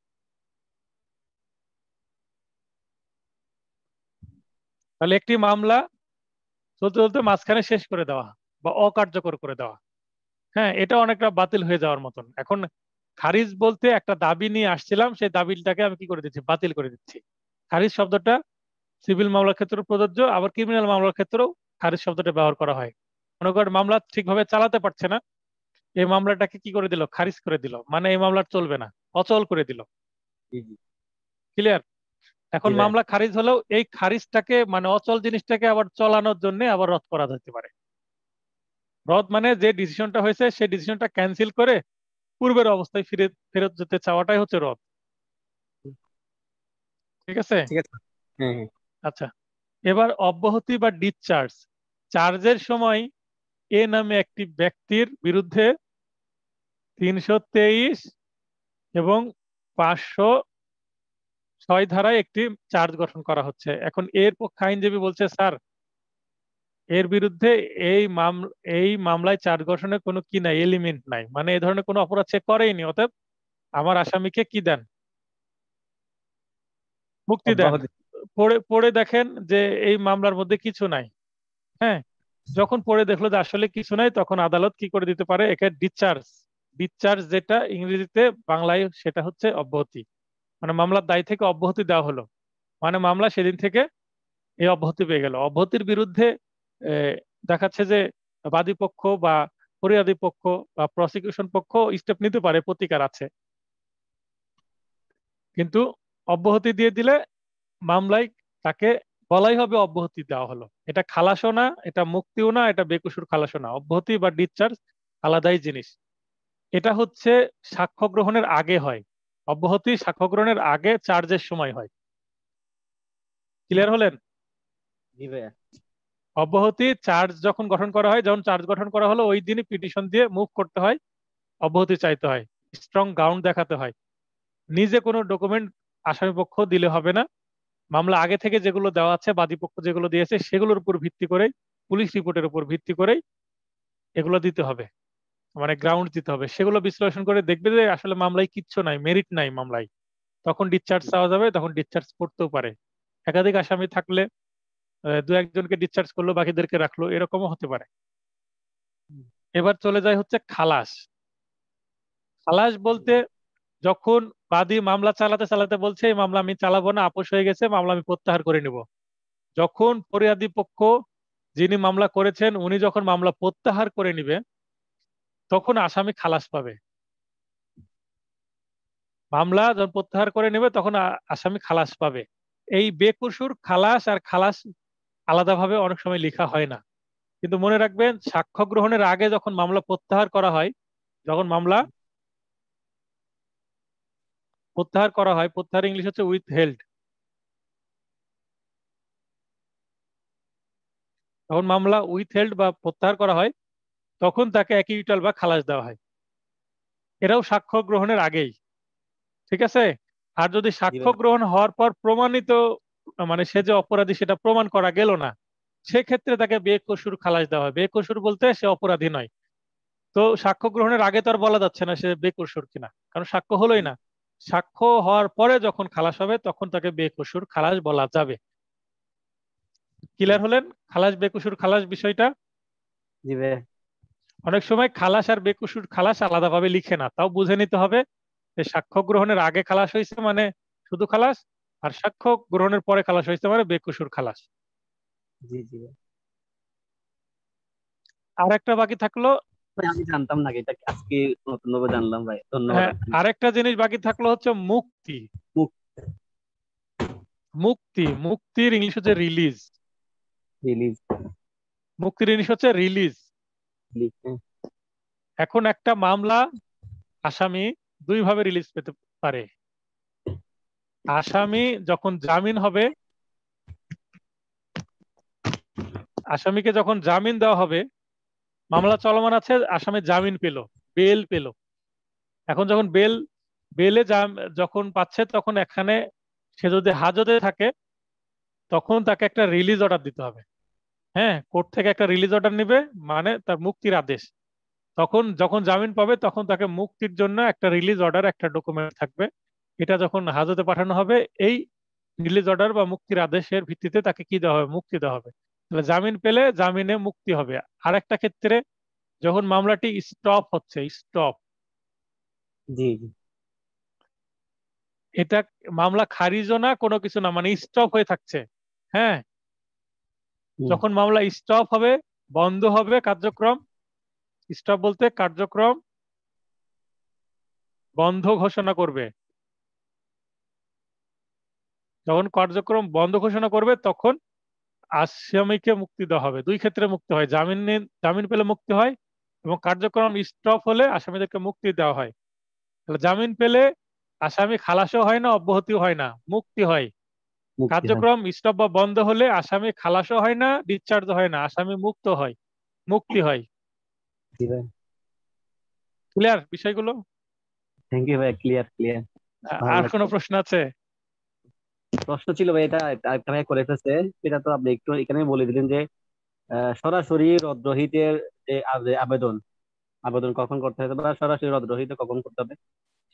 তাহলে একটি মামলা চলতে চলতে মাঝখানে শেষ করে দেওয়া বা অকার্যকর করে দেওয়া। হ্যাঁ এটা অনেকটা বাতিল হয়ে যাওয়ার মতন। এখন খারিজ বলতে একটা দাবি নিয়ে আসছিলাম সেই দাবিটাকে আমি কি করে দিচ্ছি? বাতিল করে দিচ্ছি। খারিজ শব্দটা সিভিল মামলার ক্ষেত্রেও প্রযোজ্য আবার ক্রিমিনাল মামলার ক্ষেত্রেও খারিজ শব্দটা ব্যবহার করা হয়। মনে করেন মামলা ঠিকভাবে চালাতে পারছে না এই মামলাটাকে কি করে দিল? খারিজ করে দিল। মানে এই মামলা চলবে না অচল করে দিল। ক্লিয়ার এখন মামলা খারিজ হলেও এই খারিজটাকে মানে অচল জিনিসটাকে আবার চলানোর জন্য আবার রদ করা যেতে পারে। রদ মানে যে ডিসিশনটা হয়েছে সেই ডিসিশনটা ক্যান্সেল করে পূর্বের অবস্থায় ফিরে ফেরত যেতে চাওয়াটাই হচ্ছে রদ ঠিক আছে? হ্যাঁ হ্যাঁ। আচ্ছা এবার অব্যাহতি বা ডিসচার্জ চার্জের সময় এ নামে একটি ব্যক্তির বিরুদ্ধে তিনশো তেইশ এবং পাঁচশো ছয় ধারায় একটি চার্জ গঠন করা হচ্ছে। এখন এর পক্ষে আইনজীবী বলছে স্যার এর বিরুদ্ধে এই এই মামলায় চার্জ গঠনের কোনো কি নাই এলিমেন্ট নাই। মানে এই ধরনের কোনো অপরাধ সে করেইনি অতএব আমার আসামিকে কি দেন? মুক্তি দেন। পড়ে পড়ে দেখেন যে এই মামলার মধ্যে কিছু নাই। হ্যাঁ? যখন পড়ে দেখল যে আসলে কিছু নাই তখন আদালত কি করে দিতে পারে? একে ডিসচার্জ ডিসচার্জ যেটা ইংরেজিতে বাংলায় সেটা হচ্ছে অব্যাহতি। মানে মামলার দায় থেকে অব্যাহতি দেওয়া হলো। মানে মামলা সেদিন থেকে এই অব্যাহতি পেয়ে গেল। অব্যাহতির বিরুদ্ধে দেখাচ্ছে যে বাদী পক্ষ বা ফরিয়াদি পক্ষ বা প্রসিকিউশন পক্ষ স্টেপ নিতে পারে, প্রতিকার আছে। কিন্তু অব্যাহতি দিয়ে দিলে মামলায় তাকে বলাই হবে অব্যাহতি দেওয়া হলো। এটা খালাসও না, এটা মুক্তিও না, এটা বেকসুর খালাসও না। অব্যাহতি বা ডিসচার্জ আলাদাই জিনিস। এটা হচ্ছে সাক্ষ্য গ্রহণের আগে হয়। অব্যাহতি সাক্ষ্য গ্রহণের আগে চার্জের সময় হয়। ক্লিয়ার হলেন? জি ভাইয়া। অব্যাহতি চার্জ যখন গঠন করা হয়, যখন চার্জ গঠন করা হলো, ওই দিনই পিটিশন দিয়ে মুভ করতে হয়, অব্যাহতি চাইতে হয় স্ট্রং গ্রাউন্ড দেখাতে হয়। নিজে কোনো ডকুমেন্ট আসামি পক্ষ দিলে হবে না। মামলা আগে থেকে যেগুলো দেওয়া আছে, বাদী পক্ষ যেগুলো দিয়েছে, সেগুলোর উপর ভিত্তি করে পুলিশ রিপোর্টের উপর ভিত্তি করেই এগুলো দিতে হবে। মানে গ্রাউন্ড দিতে হবে। সেগুলো বিশ্লেষণ করে দেখবে যে আসলে মামলায় কিচ্ছু নাই মেরিট নাই মামলায়। তখন ডিসচার্জ চাওয়া যাবে, তখন ডিসচার্জ করতেও পারে। একাধিক আসামি থাকলে দু একজনকে ডিসচার্জ করল, বাকিদেরকে রাখল, এরকমও হতে পারে। এবার চলে যায় হচ্ছে খালাস। খালাস বলতে যখন বাদী মামলা চালাতে চালাতে বলছে, এই মামলা আমি চালাবো না, আপোষ হয়ে গেছে, মামলা আমি প্রত্যাহার করে নিব। যখন ফরিয়াদি পক্ষ যিনি মামলা করেছেন, উনি যখন মামলা প্রত্যাহার করে নিবে, তখন আসামি খালাস পাবে। মামলা যখন প্রত্যাহার করে নেবে, তখন আসামি খালাস পাবে। এই বেকসুর খালাস আর খালাস আলাদাভাবে অনেক সময় লেখা হয় না। কিন্তু মনে রাখবেন সাক্ষ্য গ্রহণের আগে যখন মামলা প্রত্যাহার করা হয় যখন মামলা প্রত্যাহার করা হয় প্রত্যাহার ইংলিশ হচ্ছে উইথ হেল্ড যখন মামলা উইথ হেল্ড বা প্রত্যাহার করা হয় তখন তাকে অ্যাকিউটাল বা খালাস দেওয়া হয়। এরাও সাক্ষ্য গ্রহণের আগেই। ঠিক আছে? আর যদি সাক্ষ্য গ্রহণ হওয়ার পর প্রমাণিত মানে সে যে অপরাধী সেটা প্রমাণ করা গেল না সেক্ষেত্রে তাকে বেকসুর খালাস দেওয়া হয়। বেকসুর বলতে সে অপরাধী নয়। তো সাক্ষ্য গ্রহণের আগে তো আর বলা যাচ্ছে না সে বেকসুর কিনা কারণ সাক্ষ্য হলোই না। সাক্ষ্য হওয়ার পরে যখন খালাস হবে তখন তাকে বেকসুর খালাস বলা যাবে। ক্লিয়ার হলেন? খালাস বেকসুর খালাস বিষয়টা? অনেক সময় খালাস আর বেকসুর খালাস আলাদাভাবে লিখে না তাও বুঝে নিতে হবে যে সাক্ষ্য গ্রহণের আগে খালাস হয়েছে মানে শুধু খালাস আর সাক্ষ্য গ্রহণের পরে খালাস হয়েছে মানে বেকসুর খালাস। জি জি। আর একটা বাকি থাকল। আমি জানতাম না এটা আজকে নতুন ভাবে জানলাম ভাই ধন্যবাদ হ্যাঁ আরেকটা জিনিস বাকি থাকল হচ্ছে মুক্তি। মুক্তি। মুক্তি মুক্তির ইংলিশ হচ্ছে রিলিজ রিলিজ মুক্তির ইংলিশ হচ্ছে রিলিজ এখন একটা মামলা আসামি দুই ভাবে রিলিজ পেতে পারে। আসামি যখন জামিন হবে, আসামিকে যখন জামিন দেওয়া হবে, মামলা চলমান আছে, আসামি জামিন পেল, বেল পেল। এখন যখন বেল, বেলে যখন পাচ্ছে তখন এখানে সে যদি হাজতে থাকে, তখন তাকে একটা রিলিজ অর্ডার দিতে হবে। হ্যাঁ কোর্ট থেকে একটা রিলিজ অর্ডার নিবে মানে তার মুক্তির আদেশ। তখন যখন জামিন পাবে, তখন তাকে মুক্তির জন্য একটা রিলিজ অর্ডার একটা ডকুমেন্ট থাকবে। এটা যখন হাজতে পাঠানো হবে এই রিলিজ অর্ডার বা মুক্তির আদেশের ভিত্তিতে তাকে কি দেওয়া হবে? মুক্তি দেওয়া হবে। তাহলে জামিন পেলে জামিনে মুক্তি হবে। আর একটা ক্ষেত্রে যখন মামলাটি স্টপ হচ্ছে স্টপ এটা মামলা খারিজও না কোনো কিছু না মানে স্টপ হয়ে থাকছে। হ্যাঁ? যখন মামলা স্টপ হবে বন্ধ হবে কার্যক্রম স্টপ বলতে কার্যক্রম বন্ধ ঘোষণা করবে। যখন কার্যক্রম বন্ধ ঘোষণা করবে তখন আসামিকে মুক্তি দেওয়া হবে। দুই ক্ষেত্রে মুক্তি হয়। জামিন জামিন পেলে মুক্তি হয় এবং কার্যক্রম স্টপ হলে আসামিদেরকে মুক্তি দেওয়া হয়। তাহলে জামিন পেলে আসামি খালাসও হয় না অব্যাহতিও হয় না মুক্তি হয়। কার্যক্রম স্টপ বা বন্ধ হলে আসামি খালাসও হয় না ডিসচার্জ হয় না আসামি মুক্ত হয় মুক্তি হয়। ক্লিয়ার বিষয়গুলো? থ্যাংক ইউ ভাই ক্লিয়ার ক্লিয়ার আর কোনো প্রশ্ন আছে? প্রশ্ন ছিল ভাই এটা আরেকটা ভাই করে ফেলছে। সেটা তো আপনি একটু এখানে বলে দিলেন যে সরাসরি রদ্রহিতের যে আবেদন আবেদন কখন করতে হবে বা সরাসরি রদ্রহিত কখন করতে হবে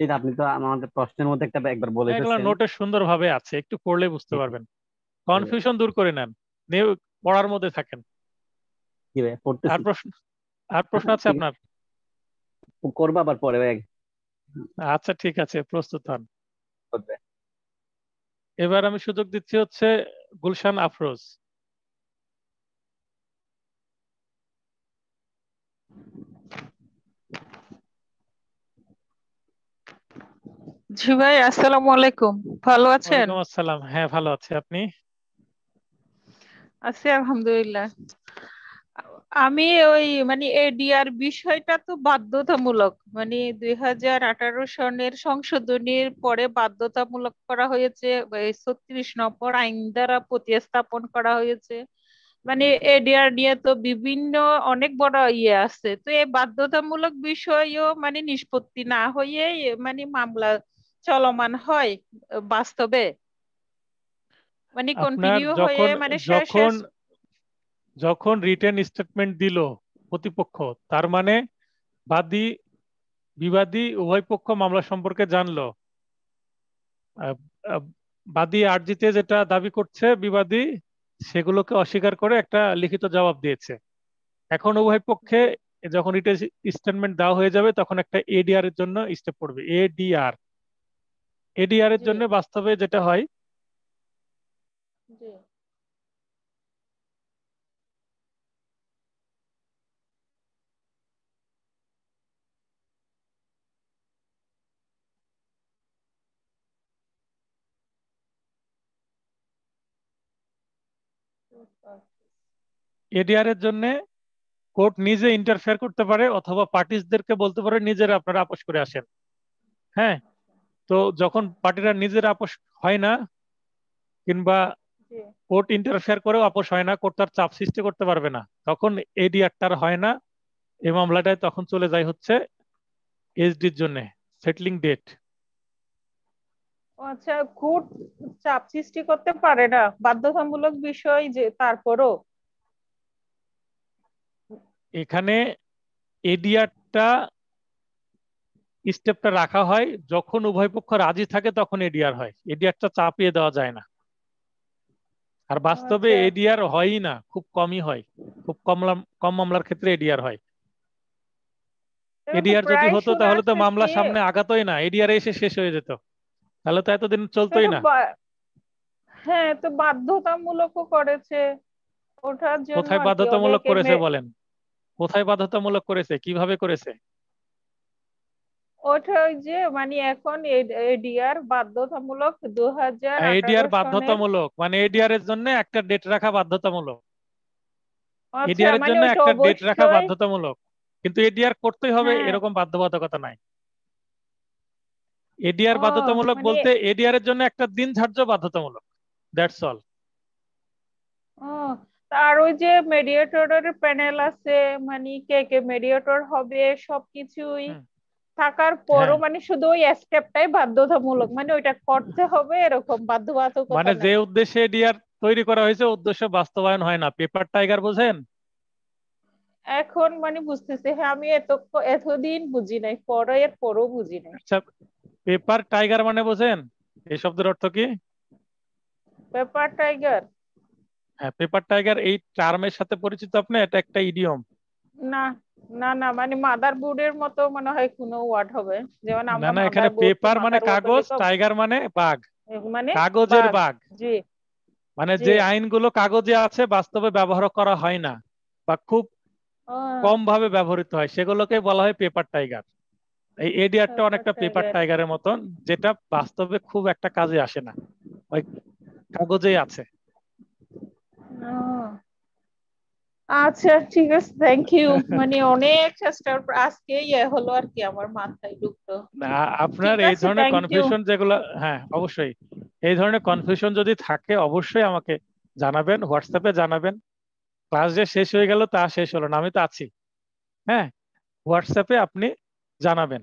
সেটা আপনি তো আমাদের প্রশ্নের মধ্যে একটা একবার বলে এগুলো নোটে সুন্দর ভাবে আছে একটু পড়লে বুঝতে পারবেন। কনফিউশন দূর করে নেন পড়ার মধ্যে থাকেন। কি ভাই আর প্রশ্ন আর প্রশ্ন আছে আপনার? করব আবার পরে ভাই। আচ্ছা ঠিক আছে প্রস্তুত হন। এবার আমি সুযোগ দিচ্ছি হচ্ছে গুলশান আফরোজ। জি ভাই আসসালামু আলাইকুম। ভালো আছেন? আসসালাম। হ্যাঁ ভালো আছে। আপনি? আছি আলহামদুলিল্লাহ। আমি ওই মানে এডিআর বিষয়টা তো বাধ্যতামূলক। মানে দুই হাজার আঠারো সনের সংশোধনীর পরে বাধ্যতামূলক করা হয়েছে ছত্রিশ নম্বর আইন দ্বারা প্রতিস্থাপন করা হয়েছে। মানে এডিআর নিয়ে তো বিভিন্ন অনেক বড় ইয়ে আছে। তো এই বাধ্যতামূলক বিষয়ও মানে নিষ্পত্তি না হয়ে মানে মামলা চলমান হয় বাস্তবে। মানে কন্টিনিউ হয়ে মানে শেষ যখন রিটেন স্টেটমেন্ট দিল প্রতিপক্ষ তার মানে বাদী বিবাদী উভয় পক্ষ মামলা সম্পর্কে জানলো। বাদী আর্জিতে যেটা দাবি করছে বিবাদী সেগুলোকে অস্বীকার করে একটা লিখিত জবাব দিয়েছে। এখন উভয় পক্ষে যখন রিটেন স্টেটমেন্ট দেওয়া হয়ে যাবে তখন একটা এডিআর এর জন্য স্টেপ পড়বে। এডিআর এডিআর এর জন্য বাস্তবে যেটা হয় এডিআর এর জন্য কোর্ট নিজে ইন্টারফেয়ার করতে পারে অথবা পার্টিসদেরকে বলতে পারে নিজেরা আপনারা আপোষ করে আসেন। হ্যাঁ? তো যখন পার্টিরা নিজেরা আপোষ হয় না কিংবা কোর্ট ইন্টারফেয়ার করেও আপোষ হয় না কোর্ট তার চাপ সৃষ্টি করতে পারবে না তখন এডিআর তার হয় না। এই মামলাটায় তখন চলে যায় হচ্ছে এসডির জন্য সেটলিং ডেট আচ্ছা কোর্ট চাপ সৃষ্টি করতে পারে না। বাধ্যতামূলক বিষয় যে তারপরও। এখানে এডিআরটা স্টেপটা রাখা হয় যখন উভয় পক্ষ রাজি থাকে তখন এডিআর হয়। এডিআরটা চাপিয়ে দেওয়া যায় না। আর বাস্তবে আচ্ছা। এডিআর হয়ই না খুব কমই হয়। খুব কম কম মামলার ক্ষেত্রে এডিআর হয়। এডিআর যদি হতো তাহলে তো মামলা সামনে আগাতোই না। এডিআর এসে শেষ হয়ে যেত। তাহলে তো এতদিন চলতোই না। হ্যাঁ তো বাধ্যতামূলকও করেছে। ওঠার জন্য কোথায় বাধ্যতামূলক করেছে বলেন? কোথায় বাধ্যতামূলক করেছে? কীভাবে করেছে? ওটা ওই যে মানে এখন এডিআর বাধ্যতামূলক দু হাজার এডিআর বাধ্যতামূলক? মানে এডিআর এর জন্য একটা ডেট রাখা বাধ্যতামূলক। আচ্ছা, এডিআর এর মানে জন্য একটা ডেট রাখা বাধ্যতামূলক। কিন্তু এডিআর করতেই হবে হ্যাঁ। এরকম বাধ্যবাধকতা নাই। এডিআর বাধ্যতামূলক মানে- বলতে এডিআর এর জন্য একটা দিন ধার্য বাধ্যতামূলক দ্যাটস অল আর ওই যে মেডিয়েটরের প্যানেল আছে মানে কে কে মেডিয়েটর হবে সবকিছুই। থাকার পরও হ্যাঁ। মানে শুধু ওই স্টেপটাই বাধ্যতামূলক মানে ওইটা করতে হবে এরকম বাধ্যবাধকতা মানে যে। উদ্দেশ্যে এডিআর তৈরি করা হয়েছে উদ্দেশ্য বাস্তবায়ন হয় না পেপার টাইগার বোঝেন এখন মানে বুঝতেছি হ্যাঁ আমি এত এতদিন বুঝি নাই পরে এর পরও বুঝি নাই আচ্ছা পেপার টাইগার মানে বোঝেন? এই শব্দের অর্থ কি? Paper tiger. হ্যাঁ পেপার টাইগার এই টার্মের সাথে পরিচিত আপনি? এটা একটা ইডিয়ম না না না মানে মাদার বোর্ডের মতো মনে হয় কোনো ওয়ার্ড হবে। যেমন আমরা না এখানে পেপার মানে কাগজ টাইগার মানে বাঘ। মানে কাগজের বাঘ, জি। মানে। যে আইনগুলো কাগজে আছে বাস্তবে ব্যবহার করা হয় না। বা খুব কম ভাবে ব্যবহৃত হয় সেগুলোকে বলা হয় পেপার টাইগার। এই এডিআরটা Paper অনেকটা পেপার। টাইগারের মতন যেটা বাস্তবে খুব একটা কাজে আসে না। ওই কাগজেই আছে। আচ্ছা ঠিক আছে থ্যাংক ইউ মানে অনেক চেষ্টার আজকে ইয়ে হলো আর কি আমার মাথায় ঢুকলো। না আপনার এই ধরনের কনফিউশন যেগুলো হ্যাঁ অবশ্যই। এই ধরনের কনফিউশন যদি থাকে অবশ্যই আমাকে জানাবেন হোয়াটসঅ্যাপে জানাবেন। ক্লাস যে শেষ হয়ে গেল তা শেষ হলো না আমি তো আছি। হ্যাঁ হোয়াটসঅ্যাপে আপনি জানাবেন।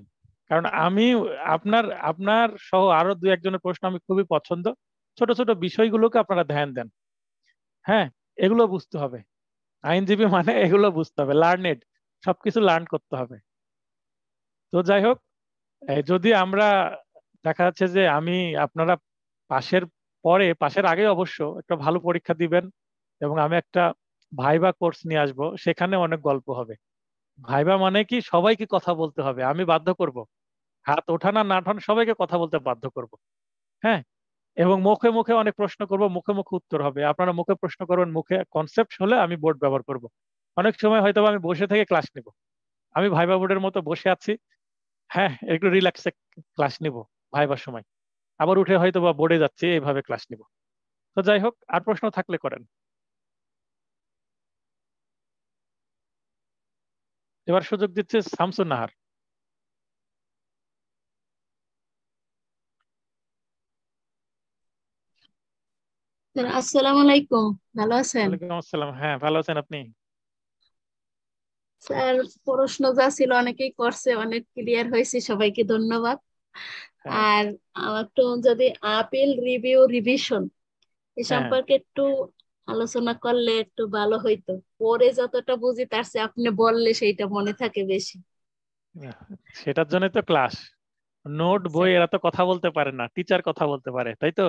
কারণ আমি আপনার আপনার সহ আরও দু একজনের প্রশ্ন আমি খুবই পছন্দ। ছোট ছোট বিষয়গুলোকে আপনারা ধ্যান দেন। হ্যাঁ এগুলো বুঝতে হবে। আইনজীবী মানে এগুলো বুঝতে হবে। লার্নেড সবকিছু লার্ন করতে হবে। তো যাই হোক যদি আমরা, দেখা যাচ্ছে যে আমি, আপনারা পাশের পরে, পাশের আগে অবশ্য একটা ভালো পরীক্ষা দিবেন এবং আমি একটা ভাইবা কোর্স নিয়ে আসব, সেখানে অনেক গল্প হবে। ভাইবা মানে কি সবাইকে কথা বলতে হবে, আমি বাধ্য করব। হাত ওঠান না ওঠান সবাইকে কথা বলতে বাধ্য করব। হ্যাঁ? এবং মুখে মুখে অনেক প্রশ্ন করব, মুখে মুখে উত্তর হবে। আপনারা মুখে প্রশ্ন করবেন, মুখে কনসেপ্ট হলে আমি বোর্ড ব্যবহার করব। অনেক সময় হয়তো আমি বসে থেকে ক্লাস নেব। আমি ভাইবা বোর্ডের মতো বসে আছি। হ্যাঁ একটু রিল্যাক্সে ক্লাস নিব ভাইবার সময়। আবার উঠে হয়তো বা বোর্ডে যাচ্ছি, এইভাবে ক্লাস নিব। তো যাই হোক, আর প্রশ্ন থাকলে করেন। এবার সুযোগ দিচ্ছে শামসুন নাহার। আসসালামু আলাইকুম। ভালো আছেন? ওয়ালাইকুম আসসালাম। হ্যাঁ ভালো আছেন আপনি? স্যার প্রশ্ন যা ছিল অনেকেই করছে অনেক ক্লিয়ার হয়েছে সবাইকে ধন্যবাদ। হ্যাঁ। আর আমার একটু যদি আপিল রিভিউ রিভিশন এ হ্যাঁ। সম্পর্কে একটু আলোচনা করলে একটু ভালো হইতো। পরে যতটা বুঝি তার চেয়ে আপনি বললে সেইটা মনে থাকে বেশি। সেটার জন্য তো ক্লাস নোট বই এরা তো কথা বলতে পারে না টিচার কথা বলতে পারে তাই তো?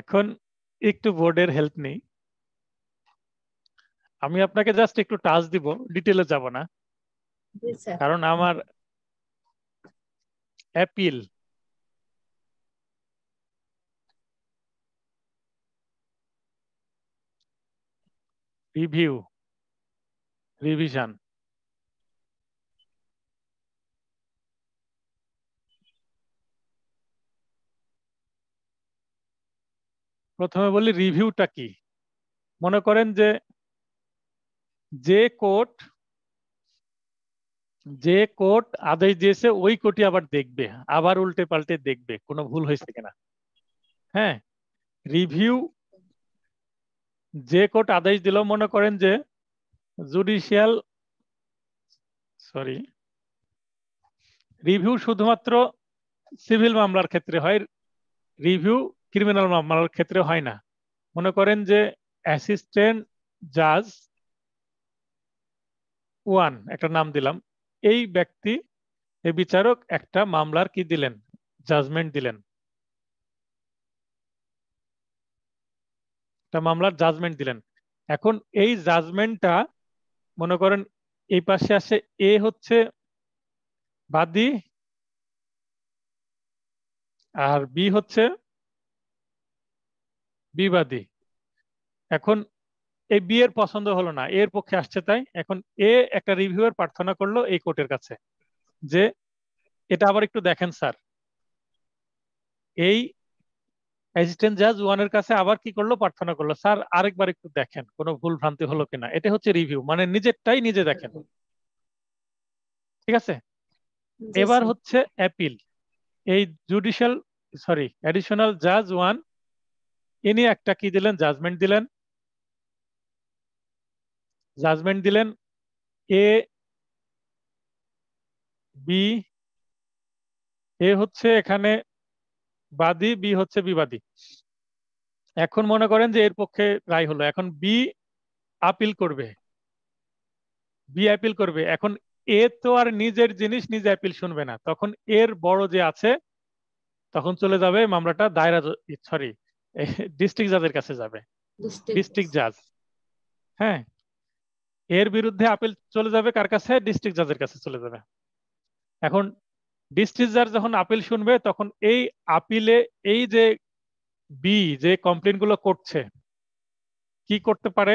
এখন একটু বোর্ডের হেল্প নেই। আমি আপনাকে জাস্ট একটু টাচ দিব ডিটেলে যাব না। কারণ আমার অ্যাপিল রিভিউ, রিভিশন। প্রথমে বলি রিভিউটা কি? মনে করেন যে যে কোর্ট যে কোর্ট আদেশ দিয়েছে ওই কোর্টই আবার দেখবে, আবার উল্টে পাল্টে দেখবে, কোনো ভুল হয়েছে কিনা। হ্যাঁ রিভিউ যে কোর্ট আদেশ দিল, মনে করেন যে জুডিশিয়াল সরি রিভিউ শুধুমাত্র সিভিল মামলার ক্ষেত্রে হয় রিভিউ ক্রিমিনাল মামলার ক্ষেত্রে হয় না। মনে করেন যে অ্যাসিস্ট্যান্ট জাজ ওয়ান একটা নাম দিলাম, এই ব্যক্তি, এই বিচারক একটা মামলার কি দিলেন? জাজমেন্ট দিলেন। একটা মামলার জাজমেন্ট দিলেন। এখন এই জাজমেন্টটা মনে করেন, এই পাশে আসে এ হচ্ছে বাদী আর বি হচ্ছে বিবাদী এখন এই বি এর পছন্দ হলো না, এর পক্ষে আসছে তাই। এখন এ একটা রিভিউয়ের প্রার্থনা করল এই কোর্টের কাছে যে, এটা আবার একটু দেখেন স্যার। এই অ্যাসিস্ট্যান্ট জাজ ওয়ানের কাছে আবার কি করল? প্রার্থনা করল। স্যার আরেকবার একটু দেখেন কোনো ভুল ভ্রান্তি হলো কিনা? এটা হচ্ছে রিভিউ মানে নিজেরটাই নিজে দেখেন। ঠিক আছে? এবার হচ্ছে অ্যাপিল এই জুডিশিয়াল সরি অ্যাডিশনাল জাজ ওয়ান ইনি একটা কি দিলেন? জাজমেন্ট দিলেন। জাজমেন্ট দিলেন এ বি এ হচ্ছে এখানে বাদী বি হচ্ছে বিবাদী। এখন মনে করেন যে এর পক্ষে রায় হলো। এখন বি আপিল করবে। বি আপিল করবে। এখন এ তো আর নিজের জিনিস নিজে আপিল শুনবে না। তখন এর বড় যে আছে তখন চলে যাবে মামলাটা দায়রা সরি ডিস্ট্রিক্ট জাজের কাছে যাবে। ডিস্ট্রিক্ট জাজ হ্যাঁ। এর বিরুদ্ধে আপিল চলে যাবে কার কাছে? ডিস্ট্রিক্ট জাজের কাছে চলে যাবে। এখন ডিস্ট্রিক্ট জাজ যখন আপিল শুনবে, তখন এই আপিলে এই যে বি যে কমপ্লেনগুলো করছে, কি করতে পারে?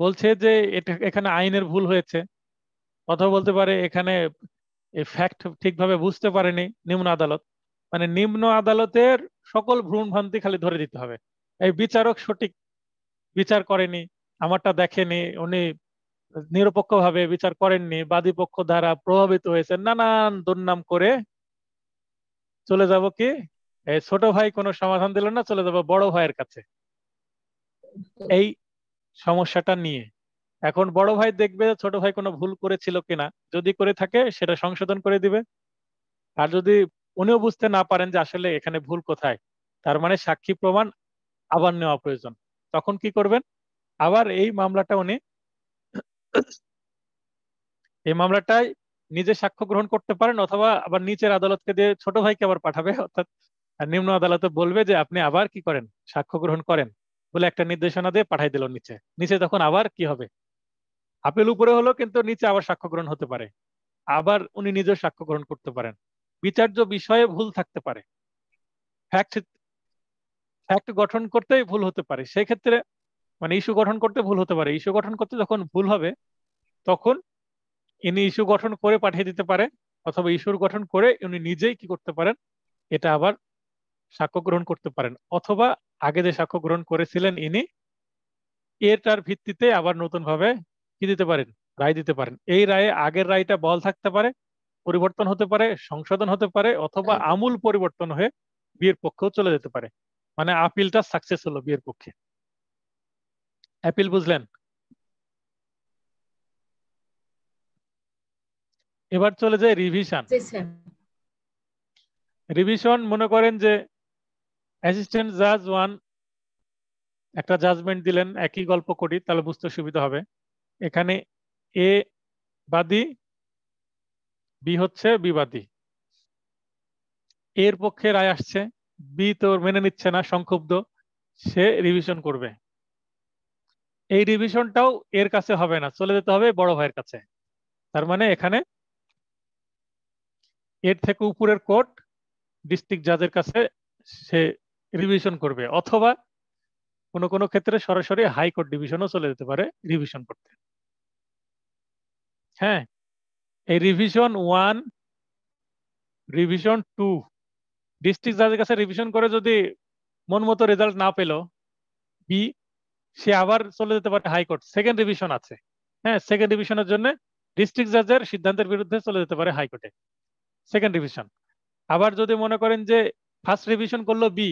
বলছে যে এটা এখানে আইনের ভুল হয়েছে কথা বলতে পারে এখানে ফ্যাক্ট ঠিকভাবে বুঝতে পারেনি নিম্ন আদালত। মানে নিম্ন আদালতের সকল ভ্রূণ ভ্রান্তি খালি ধরে দিতে হবে। এই বিচারক সঠিক বিচার করেনি, আমারটা দেখেনি, উনি নিরপেক্ষভাবে বিচার করেননি বাদী পক্ষ দ্বারা প্রভাবিত হয়েছে, নানান দুর্নাম করে। চলে যাব কি? ছোট ভাই কোনো সমাধান দিল না, চলে যাব বড় ভাইয়ের কাছে। এই সমস্যাটা নিয়ে। এখন বড় ভাই দেখবে ছোট ভাই কোনো ভুল করেছিল কিনা, যদি করে থাকে সেটা সংশোধন করে দিবে। আর যদি উনিও বুঝতে না পারেন যে আসলে এখানে ভুল কোথায়, তার মানে সাক্ষী প্রমাণ আবার নেওয়া প্রয়োজন। তখন কি করবেন? আবার এই মামলাটা উনি এই মামলাটায় নিজে সাক্ষ্য গ্রহণ করতে পারেন অথবা আবার নিচের আদালতকে দিয়ে ছোট ভাইকে আবার পাঠাবে, অর্থাৎ নিম্ন আদালতে বলবে যে আপনি আবার কি করেন? সাক্ষ্য গ্রহণ করেন বলে একটা নির্দেশনা দিয়ে পাঠাই দিল নিচে। নিচে তখন আবার কি হবে? আপিল উপরে হলো কিন্তু নিচে আবার সাক্ষ্য গ্রহণ হতে পারে। আবার উনি নিজেও সাক্ষ্য গ্রহণ করতে পারেন। বিচার্য বিষয়ে ভুল থাকতে পারে। ফ্যাক্ট ফ্যাক্ট গঠন করতেই ভুল হতে পারে। সেই ক্ষেত্রে মানে ইস্যু গঠন করতে ভুল হতে পারে। ইস্যু গঠন করতে যখন ভুল হবে তখন ইনি ইস্যু গঠন করে পাঠিয়ে দিতে পারে অথবা ইস্যুর গঠন করে উনি নিজেই কি করতে পারেন এটা আবার সাক্ষ্য গ্রহণ করতে পারেন। অথবা আগে যে সাক্ষ্য গ্রহণ করেছিলেন ইনি এটার ভিত্তিতে আবার নতুন ভাবে কি দিতে পারেন? রায় দিতে পারেন। এই রায়ে আগের রায়টা বল থাকতে পারে পরিবর্তন হতে পারে সংশোধন হতে পারে অথবা আমূল পরিবর্তন হয়ে বিয়ের পক্ষেও চলে যেতে পারে। মানে আপিলটা সাকসেস হলো বিয়ের পক্ষে। অ্যাপিল বুঝলেন? এবার চলে যায় রিভিশন রিভিশন মনে করেন যে অ্যাসিস্ট্যান্ট জাজ ওয়ান একটা জাজমেন্ট দিলেন একই গল্প করি তাহলে বুঝতে সুবিধা হবে। এখানে এ বাদী বি হচ্ছে বিবাদী। এর পক্ষে রায় আসছে বি তো মেনে নিচ্ছে না সংক্ষুব্ধ সে রিভিশন করবে। এই রিভিশনটাও এর কাছে হবে না, চলে যেতে হবে বড় ভাইয়ের কাছে। তার মানে এখানে এর থেকে উপরের কোর্ট ডিস্ট্রিক্ট জাজের কাছে সে রিভিশন করবে, অথবা কোনো কোনো ক্ষেত্রে সরাসরি হাইকোর্ট ডিভিশনও চলে যেতে পারে রিভিশন করতে। হ্যাঁ এই revision one revision two district জাজের কাছে রিভিশন করে যদি মন মতো রেজাল্ট না পেল বি সে আবার চলে যেতে পারে হাইকোর্ট। সেকেন্ড রিভিশন আছে। হ্যাঁ সেকেন্ড রিভিশনের জন্য ডিস্ট্রিক্ট জাজের সিদ্ধান্তের বিরুদ্ধে চলে যেতে পারে হাইকোর্টে। সেকেন্ড রিভিশন আবার যদি মনে করেন যে ফার্স্ট রিভিশন করল বি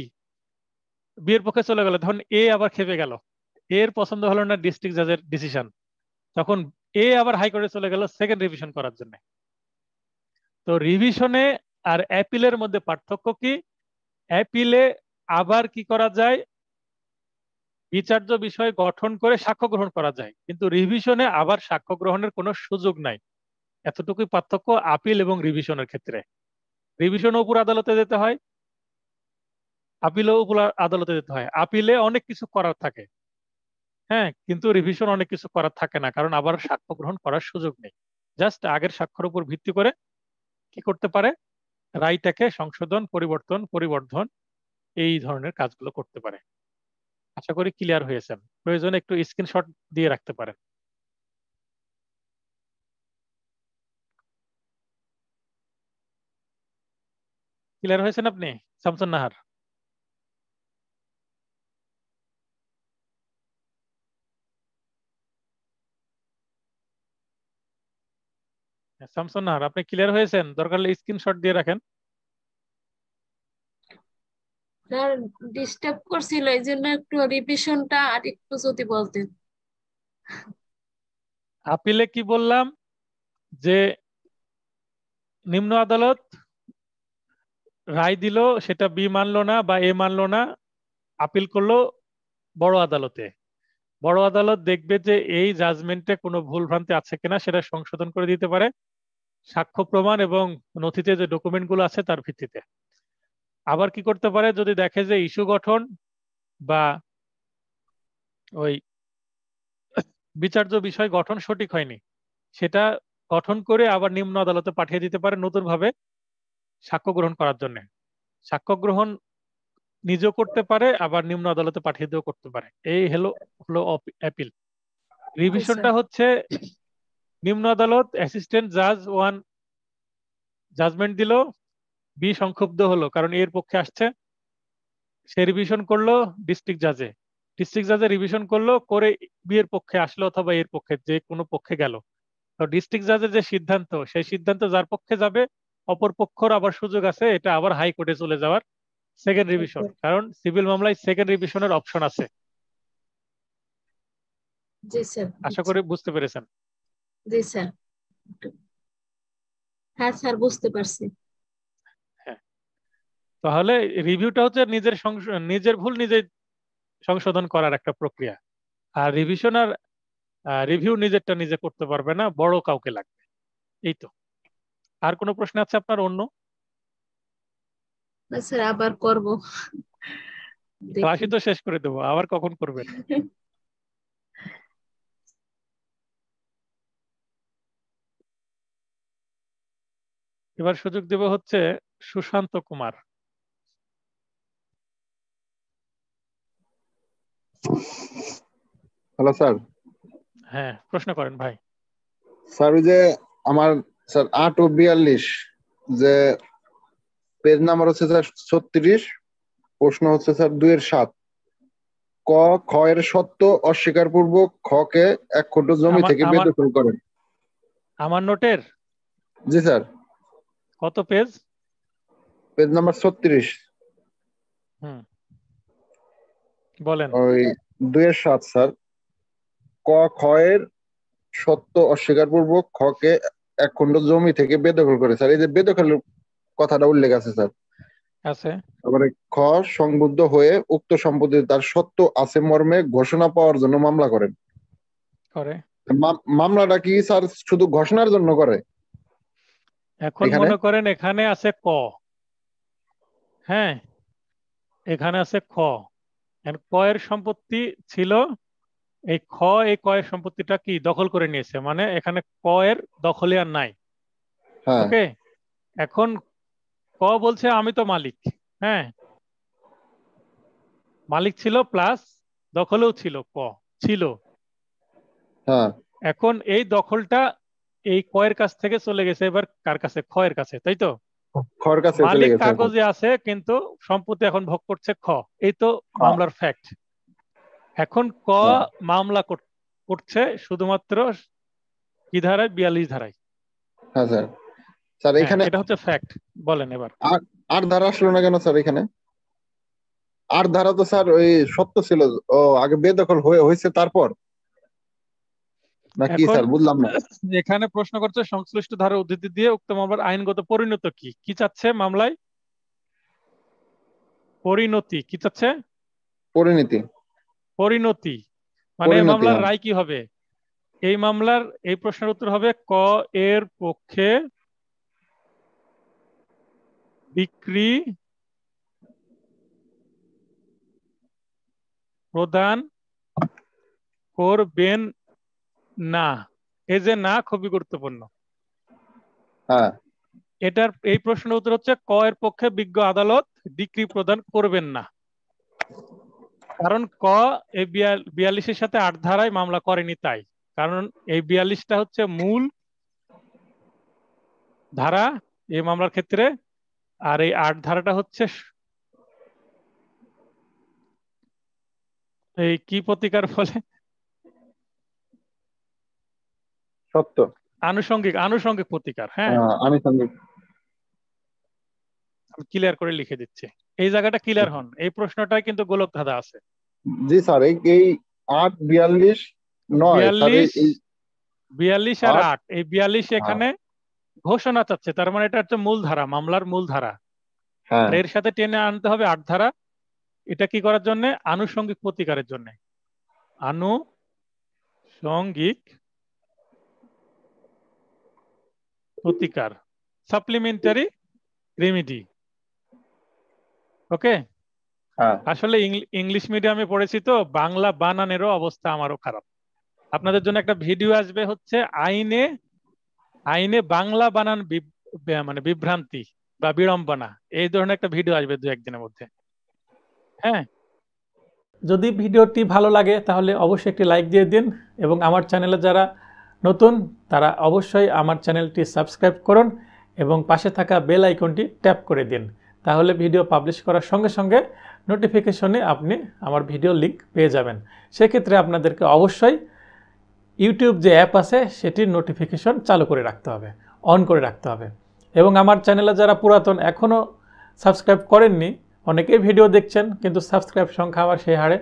বি এর পক্ষে চলে গেল, তখন এ আবার খেপে গেল। এর পছন্দ হলো না ডিস্ট্রিক্ট জাজের ডিসিশন তখন এ আবার হাইকোর্টে চলে গেল সেকেন্ড রিভিশন করার জন্য। তো রিভিশনে আর অ্যাপিলের মধ্যে পার্থক্য কি? অ্যাপিলে আবার কি করা যায়? বিচার্য বিষয় গঠন করে সাক্ষ্য গ্রহণ করা যায়, কিন্তু রিভিশনে আবার সাক্ষ্য গ্রহণের কোনো সুযোগ নাই। এতটুকুই পার্থক্য আপিল এবং রিভিশনের ক্ষেত্রে। রিভিশন উপর আদালতে যেতে হয় আপিলেও উপলা আদালতে যেতে হয়। আপিলে অনেক কিছু করার থাকে। হ্যাঁ কিন্তু রিভিশন অনেক কিছু করার থাকে না, কারণ আবার সাক্ষ্য গ্রহণ করার সুযোগ নেই। জাস্ট আগের সাক্ষ্যের উপর ভিত্তি করে কি করতে পারে? রায়টাকে সংশোধন, পরিবর্তন, পরিবর্ধন এই ধরনের কাজগুলো করতে পারে। আশা করি ক্লিয়ার হয়েছেন প্রয়োজনে একটু স্ক্রিনশট দিয়ে রাখতে পারেন। ক্লিয়ার হয়েছেন আপনি? শামসুন নাহার। শামসুন নাহার, আপনি ক্লিয়ার হয়েছেন? দরকার হলে স্ক্রিনশট দিয়ে রাখেন। স্যার ডিস্টার্ব করছিল এই জন্য একটু রিভিশনটা আর একটু যদি বলতেন। আপিলে কি বললাম? যে নিম্ন আদালত রায় দিল, সেটা বি মানলো না বা এ মানলো না, আপিল করল বড় আদালতে। বড় আদালত দেখবে যে এই জাজমেন্টে কোনো ভুল ভ্রান্তি আছে কিনা, সেটা সংশোধন করে দিতে পারে। সাক্ষ্য প্রমাণ এবং নথিতে যে ডকুমেন্টগুলো আছে, তার ভিত্তিতে। আবার কি করতে পারে? যদি দেখে যে ইস্যু গঠন বা ওই বিচার্য বিষয় গঠন সঠিক হয়নি সেটা গঠন করে আবার নিম্ন আদালতে পাঠিয়ে দিতে পারে নতুন ভাবে সাক্ষ্য গ্রহণ করার জন্য। সাক্ষ্য গ্রহণ নিজেও করতে পারে আবার নিম্ন আদালতে পাঠিয়ে দিয়েও করতে পারে। এই হলো হলো অ্যাপিল রিভিশনটা হচ্ছে নিম্ন আদালত অ্যাসিস্ট্যান্ট জাজ ওয়ান জাজমেন্ট দিল বি সংক্ষুব্ধ হলো কারণ এর পক্ষে আসছে। সে রিভিশন করল ডিস্ট্রিক্ট জাজে ডিস্ট্রিক্ট জাজে রিভিশন করল করে বি এর পক্ষে আসলো অথবা এর পক্ষে যে কোনো পক্ষে গেল। তো ডিস্ট্রিক্ট জাজের যে সিদ্ধান্ত সেই সিদ্ধান্ত যার পক্ষে যাবে অপর পক্ষর আবার সুযোগ আছে এটা আবার হাইকোর্টে চলে যাওয়ার সেকেন্ড রিভিশন কারণ সিভিল মামলায় সেকেন্ড রিভিশনের অপশন আছে। জি স্যার আশা করি বুঝতে পেরেছেন। জি স্যার। হ্যাঁ স্যার বুঝতে পারছি। তাহলে রিভিউটা হচ্ছে নিজের নিজের ভুল নিজে সংশোধন করার একটা প্রক্রিয়া। আর রিভিশন আর রিভিউ নিজেরটা নিজে করতে পারবে না বড় কাউকে লাগবে। এই তো। আর কোনো প্রশ্ন আছে আপনার অন্য? স্যার আবার করব। ক্লাসই তো শেষ করে দেবো আবার কখন করবেন? এবার সুযোগ দেব হচ্ছে সুশান্ত কুমার। হ্যালো স্যার হ্যাঁ প্রশ্ন করেন ভাই। স্যার ওই যে আমার স্যার আট ও বিয়াল্লিশ যে পেজ নাম্বার হচ্ছে স্যার ছত্রিশ প্রশ্ন হচ্ছে স্যার দুইয়ের সাত। ক খ এর সত্য অস্বীকার পূর্বক খ কে এক খোটো জমি থেকে বেদখল করেন। আমার নোটের? জি স্যার কত পেজ পেজ নাম্বার ছত্রিশ। হুম। বলেন। ওই দুইয়ের সাত স্যার। ক খ এর সত্য অস্বীকার পূর্বক খ কে এক খণ্ড জমি থেকে বেদখল করে স্যার। এই যে বেদখলের কথাটা উল্লেখ আছে স্যার। আছে। তারপরে খ সংবুদ্ধ হয়ে উক্ত সম্পত্তি তার সত্য আছে মর্মে ঘোষণা পাওয়ার জন্য মামলা করেন করে। মামলাটা কি স্যার শুধু ঘোষণার জন্য করে? এখন? মনে করেন এখানে আছে ক। হ্যাঁ এখানে আছে খ। ক এর সম্পত্তি ছিল এই খ এই ক এর সম্পত্তিটা কি দখল করে নিয়েছে? মানে এখানে ক এর দখলে আর নাই। ওকে এখন ক বলছে আমি তো মালিক। হ্যাঁ? মালিক ছিল প্লাস দখলেও ছিল ক ছিল। এখন এই দখলটা এই কয়ের কাছ থেকে চলে গেছে এবার কার কাছে? খয়ের কাছে তাই তো? মালিক কাগজে আছে কিন্তু সম্পত্তি এখন ভোগ করছে খ। এই তো মামলার ফ্যাক্ট এখন ক মামলা করছে শুধুমাত্র কি ধারায় বিয়াল্লিশ ধারায়। হ্যাঁ স্যার। স্যার এখানে এটা হচ্ছে ফ্যাক্ট বলেন এবার। আর ধারা আসলো না কেন স্যার এখানে? আর ধারা তো স্যার ওই সত্য ছিল। ও আগে বেদখল হয়ে হয়েছে তারপর? না কি স্যার বুঝলাম না। এখানে প্রশ্ন করছে সংশ্লিষ্ট ধারা উদ্ধৃতি দিয়ে উক্ত মামলার আইনগত পরিণত কি? কি চাচ্ছে মামলায়? পরিণতি কি চাচ্ছে? পরিণতি। পরিণতি। মানে মামলার রায় কি হবে? এই মামলার এই প্রশ্নের উত্তর হবে ক এর পক্ষে বিক্রি প্রদান করবেন না এই যে না খুবই গুরুত্বপূর্ণ। হ্যাঁ। এটার এই প্রশ্নের উত্তর হচ্ছে ক এর পক্ষে বিজ্ঞ আদালত ডিগ্রি প্রদান করবেন না। কারণ ক এই বিয়াল্লিশের সাথে আট ধারায় মামলা করেনি তাই। কারণ এই বিয়াল্লিশটা হচ্ছে মূল ধারা এই মামলার ক্ষেত্রে আর এই আট ধারাটা হচ্ছে এই কি প্রতিকার বলে? সত্য। আনুষঙ্গিক আনুষঙ্গিক প্রতিকার হ্যাঁ। আনুষঙ্গিক। আমি ক্লিয়ার করে লিখে দিচ্ছি। এই জায়গাটা ক্লিয়ার হন। এই প্রশ্নটাই কিন্তু গোলক ধাঁধা আছে। জি স্যার এই এই আট বিয়াল্লিশ নয় বিয়াল্লিশ আর আট। এই বিয়াল্লিশ এখানে ঘোষণা চাচ্ছে। তার মানে এটা হচ্ছে মূল ধারা মামলার মূল ধারা। হ্যাঁ। আর এর সাথে টেনে আনতে হবে আট ধারা। এটা কি করার জন্য? আনুষঙ্গিক প্রতিকারের জন্য। আনুষঙ্গিক প্রতিকার সাপ্লিমেন্টারি রেমিডি ওকে আসলে ইংলিশ মিডিয়ামে পড়েছি তো বাংলা বানানেরও অবস্থা আমারও খারাপ। আপনাদের জন্য একটা ভিডিও আসবে হচ্ছে আইনে আইনে বাংলা বানান মানে বিভ্রান্তি বা বিড়ম্বনা। এই ধরনের একটা ভিডিও আসবে দু একদিনের মধ্যে। হ্যাঁ? যদি ভিডিওটি ভালো লাগে তাহলে অবশ্যই একটি লাইক দিয়ে দিন এবং আমার চ্যানেলে যারা নতুন, তারা অবশ্যই আমার চ্যানেলটি সাবস্ক্রাইব করুন এবং পাশে থাকা বেল আইকনটি ট্যাপ করে দিন। তাহলে ভিডিও পাবলিশ করার সঙ্গে সঙ্গে নোটিফিকেশনে আপনি আমার ভিডিও লিংক পেয়ে যাবেন। সেক্ষেত্রে আপনাদেরকে অবশ্যই ইউটিউব যে অ্যাপ আছে, সেটির নোটিফিকেশন চালু করে রাখতে হবে, অন করে রাখতে হবে। এবং আমার চ্যানেলে যারা পুরাতন এখনও সাবস্ক্রাইব করেননি, অনেকেই ভিডিও দেখছেন, কিন্তু সাবস্ক্রাইব সংখ্যা আমার সেই হারে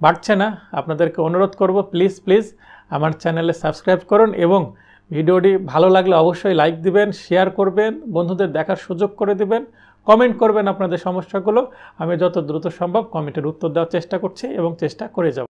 বাড়ছে না। আপনাদেরকে অনুরোধ করব, প্লিজ প্লিজ আমার চ্যানেলে সাবস্ক্রাইব করুন এবং ভিডিওটি ভালো লাগলে অবশ্যই লাইক দিবেন, শেয়ার করবেন, বন্ধুদের দেখার সুযোগ করে দিবেন, কমেন্ট করবেন আপনাদের সমস্যাগুলো। আমি যত দ্রুত সম্ভব কমেন্টের উত্তর দেওয়ার চেষ্টা করছি এবং চেষ্টা করে যাব।